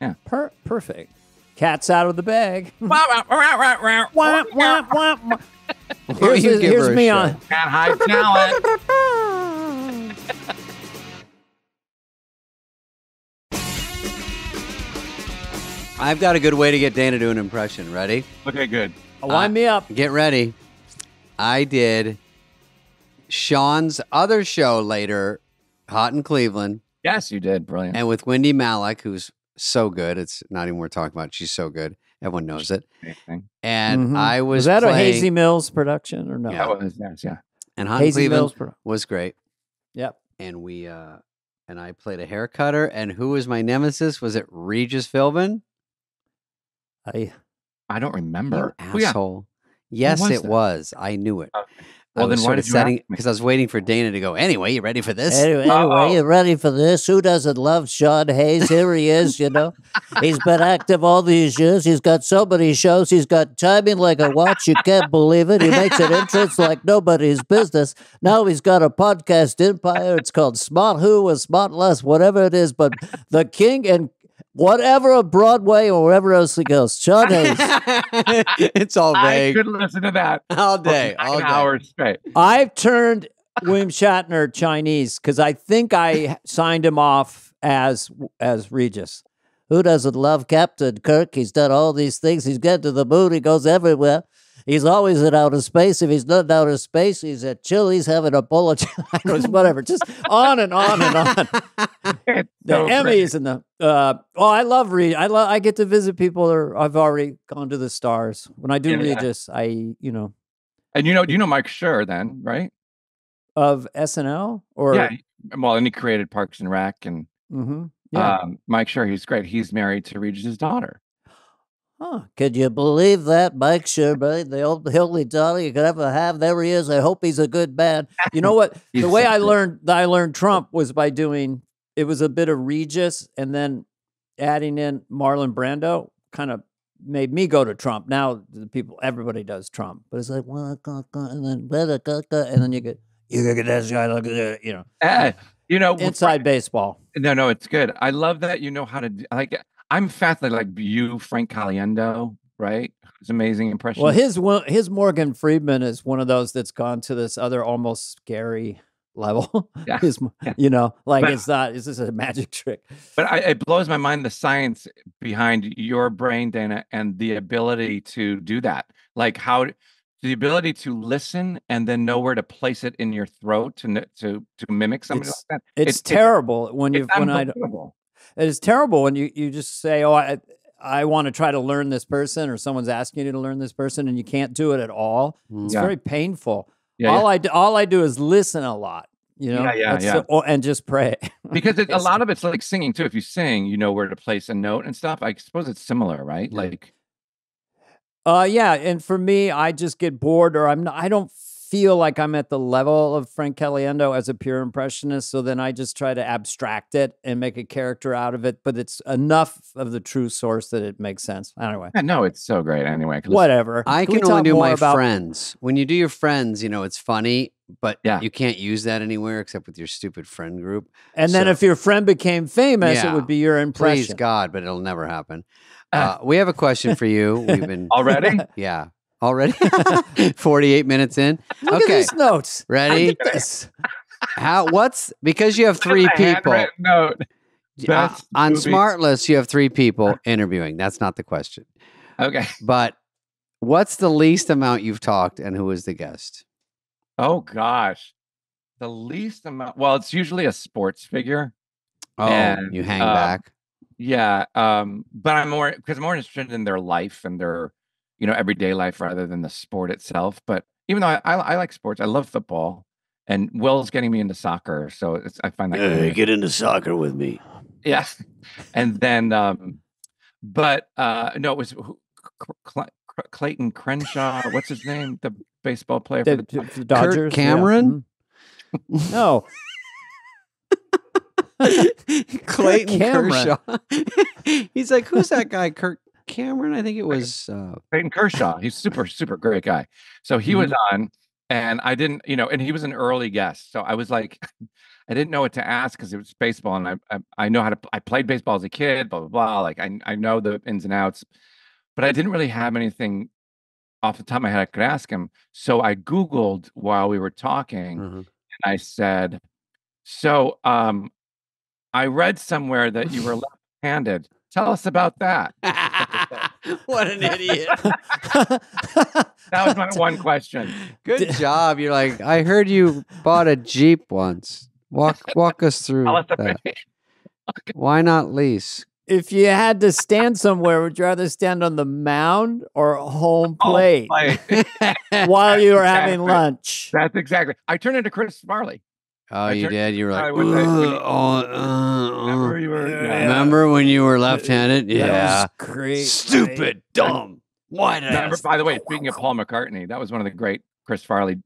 Oh. Per- perfect. Cat's out of the bag. Wah, wah, wah, wah, Here's, you give here's her me shot? on. Can't hide talent. I've got a good way to get Dana to do an impression. Ready? Okay, good. Oh, wind me up. Uh, get ready. I did Sean's other show later, Hot in Cleveland, Yes, you did. Brilliant. and with Wendie Malick, who's so good. It's not even worth talking about. She's so good. Everyone knows it. Amazing. And Mhm. I was, Was that a Hazy Mills production or no? Yeah, it was, yes, yeah. and Hot in Hazy Cleveland Mills. Pro- was great. yep. And we uh and I played a hair cutter. And who was my nemesis? Was it Regis Philbin? I, I don't You remember. Oh, yeah. asshole. Yes, was it that? was. I knew it. Okay. I Well, then why sort did setting because I was waiting for Dana to go. Anyway, you ready for this? Anyway, Uh-oh. anyway, you ready for this? Who doesn't love Sean Hayes? Here he is, you know. He's been active all these years. He's got so many shows. He's got timing like a watch. You can't believe it. He makes an entrance like nobody's business. Now he's got a podcast empire. It's called Smart Who or Smart Less, whatever it is. But the king and whatever of Broadway or wherever else he goes. Sean Hayes. it's all I could listen to that all day, all day. hours straight. I've turned William Shatner Chinese because I think I signed him off as as Regis. Who doesn't love Captain Kirk? He's done all these things. He's getting to the moon. He goes everywhere. He's always in outer space. If he's not in outer space, he's at Chili's having a bowl of whatever. Just On and on and on. The so. Emmys and the uh, oh, I love Regis. I love. I get to visit people are, I've already gone to the stars. When I do Yeah, yeah. Regis, I you know And you know, you know Mike Schur then, right? Of SNL or yeah. Well, and he created Parks and Rec, and Mhm. yeah. um, Mike Schur, he's great. He's married to Regis' daughter. Huh. Could you believe that, Mike Sherman, the old Hilly Dolly you could ever have? There he is. I hope he's a good man. You know what? The way I learned I learned Trump was by doing it was a bit of Regis and then adding in Marlon Brando kind of made me go to Trump. Now the people everybody does Trump, but it's like well, uh, and then and then you get you get this guy, look at you know, Eh, you know, inside baseball. No, no, it's good. I love that you know how to like. I'm fascinated, like you, Frank Caliendo, right? It's amazing impression. Well, his his Morgan Freeman is one of those that's gone to this other almost scary level. Yeah, His, yeah. you know, like But- it's not. Is this a magic trick? but I, it blows my mind the science behind your brain, Dana, and the ability to do that. Like how the ability to listen and then know where to place it in your throat to to to mimic somebody It's- like that. It's, it's- terrible when you It's when I unbelievable. It is terrible when you, you just say, "Oh, I I want to try to learn this person," or someone's asking you to learn this person, and you can't do it at all. It's Yeah. very painful. Yeah, all yeah. I do, all I do is listen a lot. You know, Yeah, yeah, That's yeah. the- and just pray. because it, a lot of it's like singing too. If you sing, you know where to place a note and stuff. I suppose it's similar, right? Yeah. Like Uh, yeah, and for me, I just get bored, or I'm not, I don't feel like I'm at the level of Frank Caliendo as a pure impressionist. So then I just try to abstract it and make a character out of it, but it's enough of the true source that it makes sense. Anyway, yeah, no, it's so great. Anyway, I could listen- whatever. I we can only do my about- friends. When you do your friends, you know, it's funny, but Yeah. you can't use that anywhere except with your stupid friend group. And then if your friend became famous, it would be your impression. Praise God, but it'll never happen. Ah. Uh, we have a question for you. We've been already. yeah already 48 minutes in. Look okay, at these notes. Ready? did this. How? What's because you have three people Note. uh, on movie. SmartLess? You have three people interviewing. That's not the question. Okay. But what's the least amount you've talked, and who is the guest? Oh gosh, the least amount. Well, it's usually a sports figure. Oh, And, you hang um, back. Yeah, um, but I'm more because I'm more interested in their life and their, you know, everyday life rather than the sport itself. But even though I, I, I like sports, I love football, and Will's getting me into soccer, so it's, I find that. kind of- get into soccer with me. yeah, and then, um, but uh, no, it was who- Cl- Cl- Cl- Clayton Crenshaw. What's his name? The baseball player for The, the. the Dodgers. yeah. Cameron? Mhm. No. Clayton Cameron. Kershaw. He's like, who's that guy? Kirk Cameron? I think it was. Uh, Clayton Kershaw. He's super, super great guy. So he was Mm-hmm. on, and I didn't, you know, and he was an early guest. So I was like, I didn't know what to ask because it was baseball, and I, I, I know how to. I played baseball as a kid. Blah blah blah. Like I, I know the ins and outs, but I didn't really have anything off the top of my head I could ask him. So I googled while we were talking, mhm. and I said, "So, um, I read somewhere that you were left-handed. Tell us about that." what an idiot. That was my one question. Good job. You're like, I heard you bought a Jeep once. Walk walk us through that. Why not lease? if you had to stand somewhere, would you rather stand on the mound or home oh, plate Like, while you were having lunch? that's exactly. I turned into Chris Farley. Oh, I you turned- did. You were I like, went there when you- oh, uh, Remember uh." you were. yeah. Remember when you were left-handed? Yeah. great. Stupid, dumb. Why did I? Remember, by the way, speaking of Paul McCartney, that was one of the great Chris Farley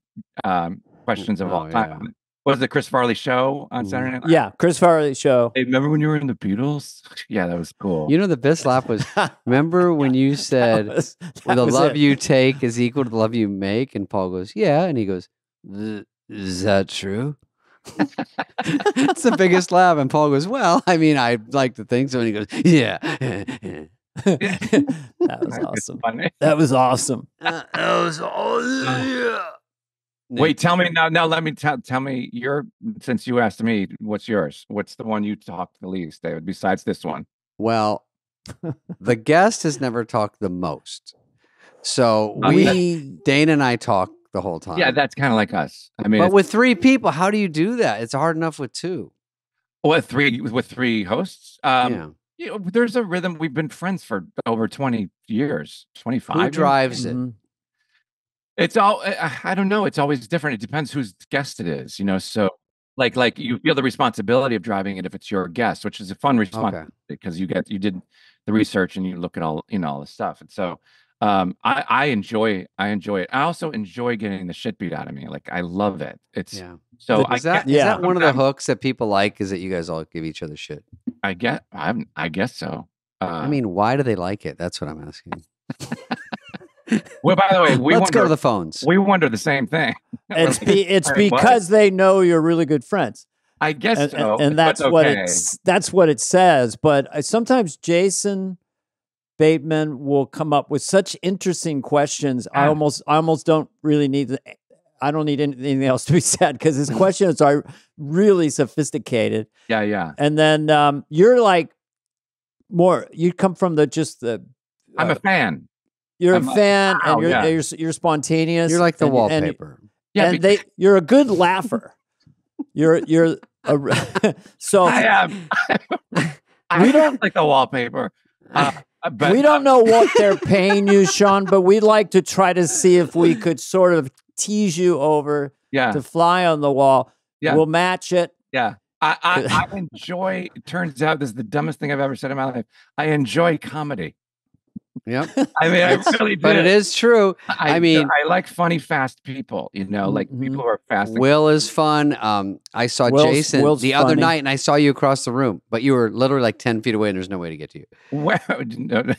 um, questions of Oh, all time. Was the Chris Farley show on Mhm. Saturday Night Live? Yeah, Chris Farley show. Hey, remember when you were in the Beatles? Yeah, that was cool. You know the best laugh was. Remember when you said That was- that well, the love it. you take is equal to the love you make, and Paul goes, "Yeah," and he goes, "Is that true?" It's the biggest laugh, and Paul goes, "Well, I mean, I like to think so," and he goes, "Yeah." that was awesome. funny. That was awesome. Uh, that was awesome. Wait, tell me now. Now, let me tell tell me your. Since you asked me, what's yours? What's the one you talked the least, David? Besides this one, Well, the guest has never talked the most, so we, We Dana and I talk the whole time. yeah, that's kind of like us. I mean, but with three people, how do you do that? It's hard enough with two. with three with three hosts. Um, yeah. you know, there's a rhythm. We've been friends for over 20 years, 25. Who maybe? drives it? Mhm. It's all I, I don't know. It's always different. It depends whose guest it is, you know. So like like you feel the responsibility of driving it if it's your guest, which is a fun responsibility because you get you did the research and you look at all you know all the stuff. And so um I I enjoy I enjoy it. I also enjoy getting the shit beat out of me. Like I love it. It's Yeah. so Is I that, get, is that one of the Sometimes- hooks that people like? Is that you guys all give each other shit? I get I'm I guess so. Uh, I mean, why do they like it? That's what I'm asking. well by the way, we Let's wonder go to the phones. we wonder the same thing. It's be, it's "Wait, what?" because they know you're really good friends. I guess and, so. and, and but that's what okay. it's that's what it says. But I, sometimes Jason Bateman will come up with such interesting questions. I Ah. almost I almost don't really need the, I don't need anything else to be said because his questions are really sophisticated. Yeah, yeah. And then um, you're like more. You come from the just the. I'm uh, a fan. you're I'm a a- fan, wow, and you're, yeah. you're you're spontaneous. You're like the and- and- wallpaper. Yeah, and because they you're a good laugher. You're you're a, so I am. I We don't like the wallpaper. Uh, but we don't know what they're paying you, Sean, but we'd like to try to see if we could sort of tease you over Yeah, to fly on the wall. Yeah. We'll match it. yeah. I, I, I enjoy. It turns out this is the dumbest thing I've ever said in my life. I enjoy comedy. Yep. I mean, I It's- really do. But it is true. I, I mean- I like funny, fast people. You know, like Mhm. people who are fast. Will is fun. Um, I saw Will's- Jason Will's the other night, and I saw you across the room, but you were literally like ten feet away, and there's no way to get to you. Where, no, no.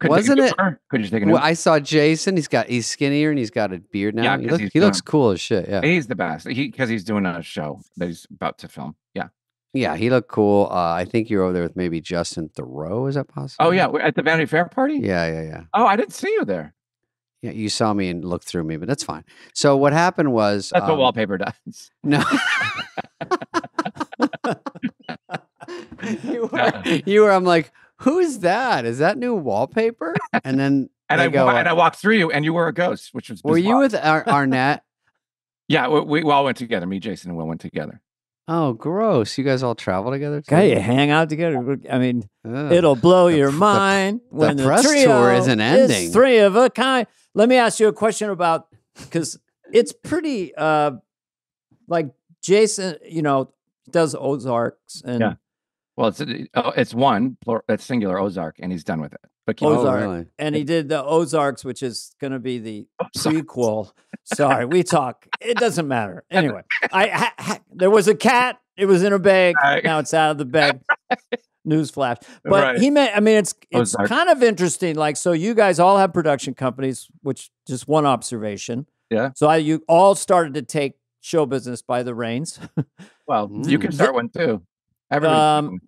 Could Wasn't it- Could you take an Well, I saw Jason. He's got he's skinnier and he's got a beard now. Yeah, he, 'cause look- he's he looks cool as shit. Yeah, He's the best. He because he's doing a show that he's about to film. Yeah. Yeah, he looked cool. Uh, I think you're over there with maybe Justin Theroux. Is that possible? Oh yeah, at the Vanity Fair party. yeah, yeah, yeah. Oh, I didn't see you there. Yeah, you saw me and looked through me, but that's fine. So what happened was That's what um, wallpaper does. No. you, were, you were. I'm like, who is that? Is that new wallpaper? And then And I go, and I walked through you, and you were a ghost, which was were you with Ar- Arnett? Yeah, we, we all went together. Me, Jason, and Will went together. Oh, gross! You guys all travel together? Okay, you hang out together. I mean, Ugh. it'll blow The your pr- the- mind when the, press tour isn't is ending. three of a kind. Let me ask you a question about because it's pretty uh like Jason, you know, does Ozarks and Yeah. Well, it's oh, it's one, it's singular Ozark, and he's done with it. But keep Oh, Ozark. really? and he did the Ozarks, which is going to be the sequel. Sorry, we talk. It doesn't matter. Anyway, I ha, ha, there was a cat. It was in a bag. Right. Now it's out of the bag. Newsflash. But Right. he meant. I mean, it's it's Ozark. kind of interesting. Like, so you guys all have production companies, which just one observation. Yeah. So I, you all started to take show business by the reins. Well, you can Mm. start one too. Everybody. Um,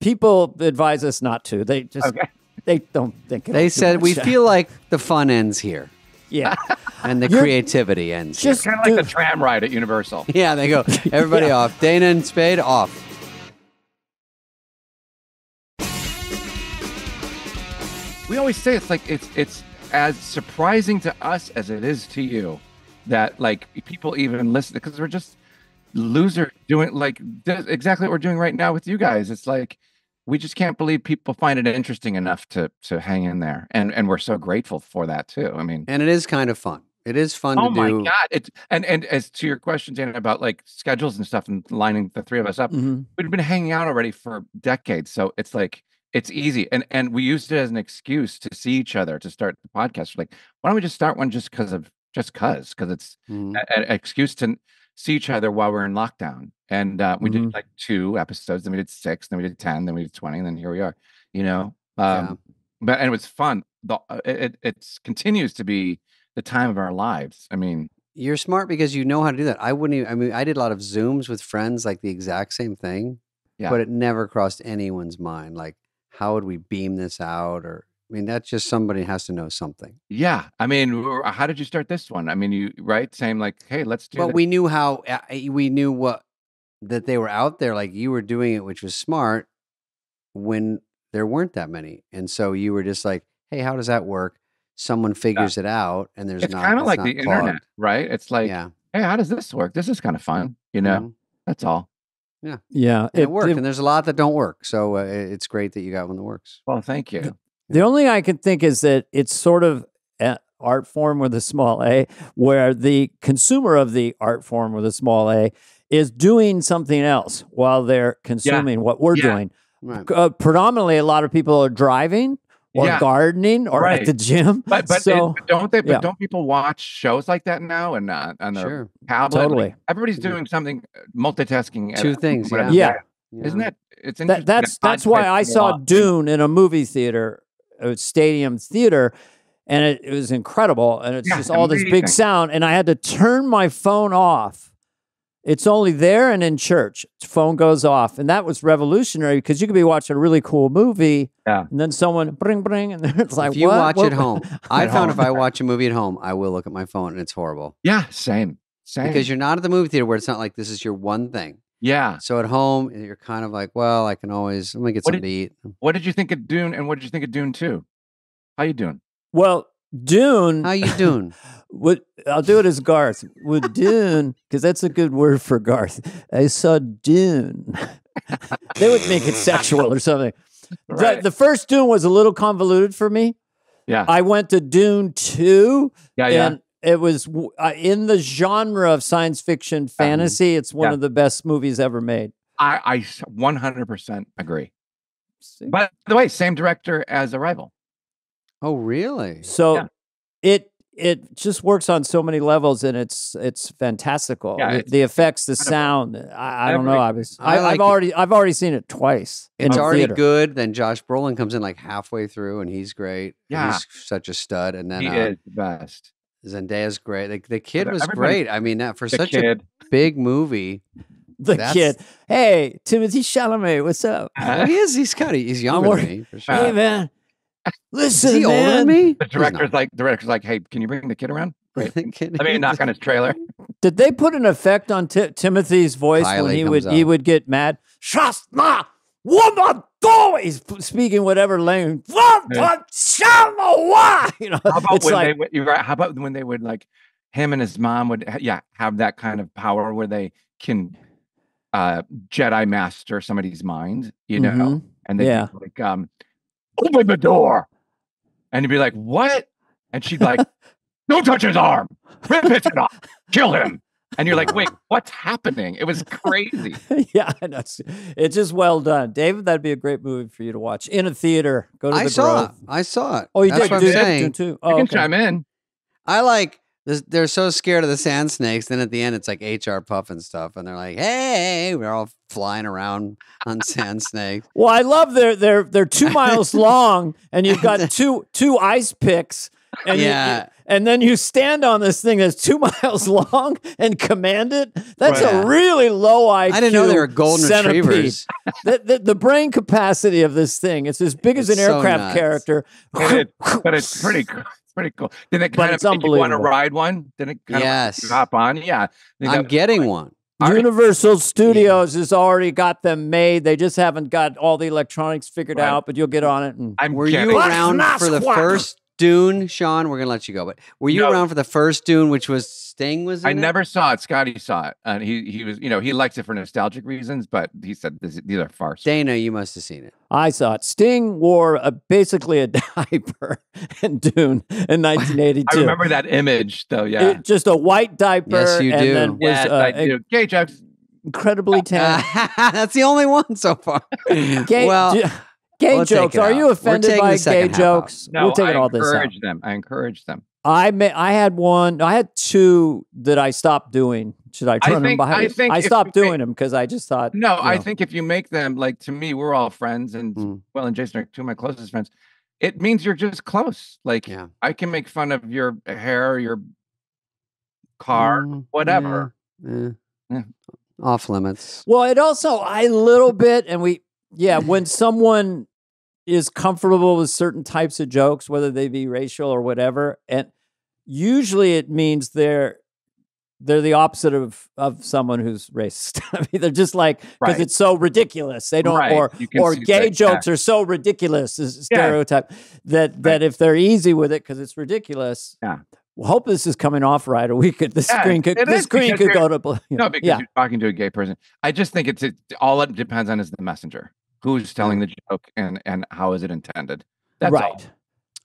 People advise us not to. They just okay. They don't think. it'll They said we feel like the fun ends here Yeah. and the You're- creativity ends. Just Kind of like the tram ride at Universal. Yeah, they go. Everybody off. Dana and Spade off. We always say it's like it's it's as surprising to us as it is to you that like people even listen because we're just loser doing like exactly what we're doing right now with you guys. It's like we just can't believe people find it interesting enough to to hang in there, and and we're so grateful for that too. I mean, And it is kind of fun. It is fun oh to my do. god! It's and and as to your question, Dana, about like schedules and stuff and lining the three of us up, Mhm. we've been hanging out already for decades so it's like it's easy and and we used it as an excuse to see each other to start the podcast We're like why don't we just start one just because of just cause because it's Mhm. an excuse to see each other while we're in lockdown and uh, we Mhm. did like two episodes then we did six then we did 10 then we did 20 and then here we are you know um Yeah. but and it was fun the uh, it, it continues to be the time of our lives i mean You're smart because you know how to do that. I wouldn't even, I mean, I did a lot of Zooms with friends, like the exact same thing, Yeah. but it never crossed anyone's mind. Like, how would we beam this out? Or, I mean, that's just somebody has to know something. yeah i mean how did you start this one i mean you right saying like hey let's do But this. we knew how, uh, we knew what, that they were out there. Like, you were doing it, which was smart when there weren't that many. And so you were just like, hey, how does that work? Someone figures it out, and there's it's not. kind of like not the internet, right? It's like, yeah. hey, how does this work? This is kind of fun, you know. Mhm. That's all. Yeah. And it, worked, and there's a lot that don't work. So uh, it's great that you got one that works. Well, thank you. The only thing I can think is that it's sort of uh, art form with a small a, where the consumer of the art form with a small a is doing something else while they're consuming what we're Yeah. doing. Right. Uh, predominantly, a lot of people are driving or Yeah. gardening or at the gym. But but, it- but don't they? But don't people watch shows like that now and uh, on their Sure. tablet? Like, Totally. everythings doing something, uh, multitasking. at- Two things, whatever. yeah. Isn't that? It's that, interesting. that's that that's why I saw. Dune in a movie theater, a stadium theater, and it, it was incredible. And it's Yeah, just all this big sound, and I had to turn my phone off. It's only there and in church. Phone goes off, and that was revolutionary because you could be watching a really cool movie, Yeah. and then someone bring bring, and it's like if you what? watch What- at home, I At found home. if I watch a movie at home, I will look at my phone and it's horrible Yeah, same, same. because you're not at the movie theater where it's not like this is your one thing. Yeah. So at home, you're kind of like, well, I can always let me get What something to eat. Mm. What did you think of Dune? And what did you think of Dune Two? How you doing? Well, Dune. How you doing? What I'll do it as Garth with Dune because that's a good word for Garth. I saw Dune. they would make it sexual or something. The, the first Dune was a little convoluted for me. Yeah. I went to Dune two, yeah, yeah. and it was uh, in the genre of science fiction fantasy. It's one Yeah. of the best movies ever made. I I 100% agree. See? By the way, same director as Arrival. Oh, really? So Yeah. it it just works on so many levels, and it's it's fantastical. Yeah, the, it's the effects, the sound. I, I don't know. I was I I, like I've it. already I've already seen it twice. It's already theater. good. Then Josh Brolin comes in like halfway through, and he's great. Yeah. he's such a stud. And then He uh, is the best. Zendaya's great. The, the kid was everybody- great. I mean, that for The such a big movie, The That's- kid. Hey, Timothée Chalamet, what's up? oh, he is. He's kind of he's younger wor- than me for sure. Hey man, listen, is he older man. than me? The director's like, the director's like, hey, can you bring the kid around? Great. The kid- Let me knock on his trailer. Did they put an effect on Ti- Timothée's voice when he would comes he would get mad? Trust ma, woman, do. He's p- speaking whatever language. Yeah. You know, How about it's when like they would, you're right, how about when they would like him and his mom would yeah have that kind of power where they can uh Jedi master somebody's mind, you know, Mhm. and they Yeah. like um open the door. And he'd be like, What? And she'd like, Don't touch his arm, rip it off, kill him. And you're like, wait, what's happening? It was crazy. yeah, that's it's just well done, David. That'd be a great movie for you to watch in a theater. Go to I the saw it. I saw it. Oh, you That's did. what I'm did saying. too. You Oh, can okay. chime in. I like. this- They're so scared of the sand snakes. Then at the end, it's like HR Pufnstuf, and they're like, "Hey, we're all flying around on sand snakes." Well, I love they're they're they're two miles long, and you've got two two ice picks, and you- you- Yeah. And then you stand on this thing that's two miles long and command it. That's Right. a really low IQ. I didn't know they were golden centipede. retrievers. the, the, the brain capacity of this thing, it's as big as It's an so aircraft nuts. character. But, it, but it's pretty cool. Pretty cool. Did it kind it's of make you want to ride one? Did it kind Yes. of hop on? Yeah. I think I'm that- getting one. All right. Universal Studios has already got them made. They just haven't got all the electronics figured Right. out, but you'll get on it. And I'm Were getting you around for the first Dune, Sean? We're gonna let you go, but were you No. around for the first Dune, which was Sting? Was I it? never saw it. Scotty saw it, and he he was you know he likes it for nostalgic reasons, but he said this, these are farce. Dana, you must have seen it. I saw it. Sting wore a, basically a diaper in Dune in 1982. I remember that image though. Yeah. It- just a white diaper. Yes, you and do. then was yes, uh, I do. Gay jokes. incredibly tan. That's the only one so far. gay, well, ju- gay we'll jokes. Are out. you offended by gay jokes? No, we'll take I all this out. encourage them. I encourage them. I may, I had one. I had two that I stopped doing. Should I I turn them behind? I think I stopped doing make- them because I just thought. No, you I think if you make them like to me, we're all friends, and Mm. well, and Jason are two of my closest friends. It means you're just close. Like Yeah. I can make fun of your hair, your car, Mm, whatever. yeah, yeah. Yeah. Off limits. Well, it also I little bit, and we yeah, when someone is comfortable with certain types of jokes, whether they be racial or whatever, and usually it means they're they're the opposite of of someone who's racist. I mean, they're just like because Right. it's so ridiculous. They don't Right. or or gay jokes are so ridiculous is a Yeah. stereotype that that if they're easy with it because it's ridiculous. Yeah. Well, hope this is coming off right, or we could the Yeah, screen could this screen could go to you No, know, because yeah. you're talking to a gay person. I just think it's it, all it depends on is the messenger. Who's telling the joke and and how is it intended? That's right. all.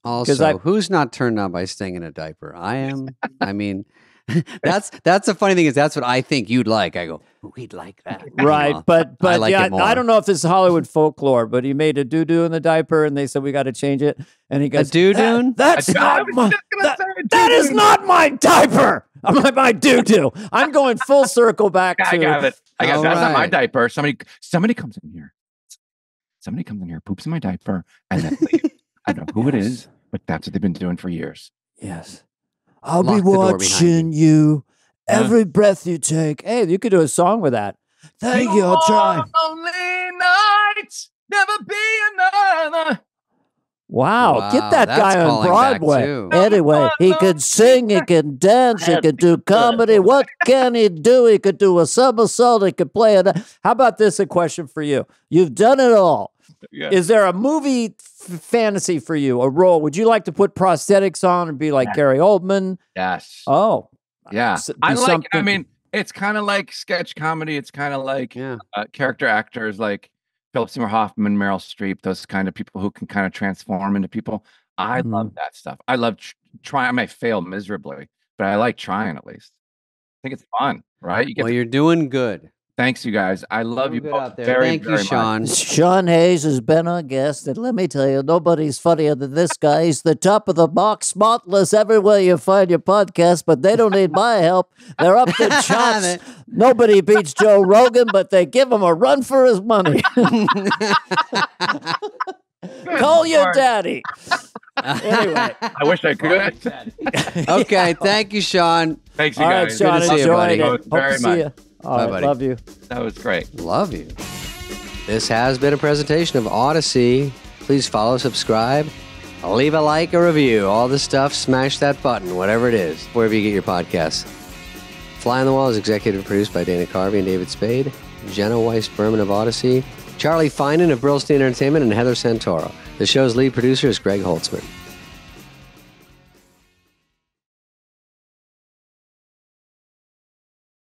Also, I- who's not turned on by Sting in a diaper? I am. I mean, that's that's the funny thing is that's what I think you'd like. I go, we'd like that, Right, Well, but but like yeah. I don't know if this is Hollywood folklore, but he made a doo doo in the diaper, and they said we got to change it, and he a goes, doo-doo. That's I not my, just that, say, that is not my diaper. i'm my, my doo doo. I'm going full circle back I to. got it. I got All that's not my diaper. Somebody somebody comes in here. Somebody comes in here, poops in my diaper, and then leaves. I don't know who it is, but that's what they've been doing for years. Yes, I'll Lock be the door behind watching you Huh? every breath you take. Hey, you could do a song with that. Thank you. I'll try. Lonely nights, never be another. Wow, get that guy on Broadway. Anyway, he can sing, he can dance, he can do comedy. What can he do? He could do a somersault, he could play it. How about this? A question for you. You've done it all. Yeah. Is there a movie f- fantasy for you? A role? Would you like to put prosthetics on and be like Gary Oldman? Yes. Oh, yeah. s- I do like. I mean, it's kind of like sketch comedy. It's kind of like Yeah. uh, character actors, like Philip Seymour Hoffman, Meryl Streep. Those kind of people who can kind of transform into people. I Mm-hmm. love that stuff. I love tr- trying. I may fail miserably, but I like trying at least. I think it's fun, right? You get. Well, to- you're doing good. Thanks, you guys. I love you good both out there. very, Thank very you, much. Sean. Sean Hayes has been our guest, and let me tell you, nobody's funnier than this guy. He's the top of the box, spotless everywhere you find your podcast, but they don't need my help. They're up the charts. Nobody beats Joe Rogan, but they give him a run for his money. Call your daddy. anyway. I wish I could. okay, thank you, Sean. Thanks, you All right, guys. Good Sean, to see you, buddy. it. Hope very to see much. you. All Bye, right, buddy. love you. That was great. Love you. This has been a presentation of Audacy. Please follow, subscribe, leave a like, a review, all the stuff. Smash that button, whatever it is, wherever you get your podcasts. Fly on the Wall is executive produced by Dana Carvey and David Spade, Jenna Weiss Berman of Audacy, Charlie Finan of Brillstein Entertainment, and Heather Santoro. The show's lead producer is Greg Holtzman.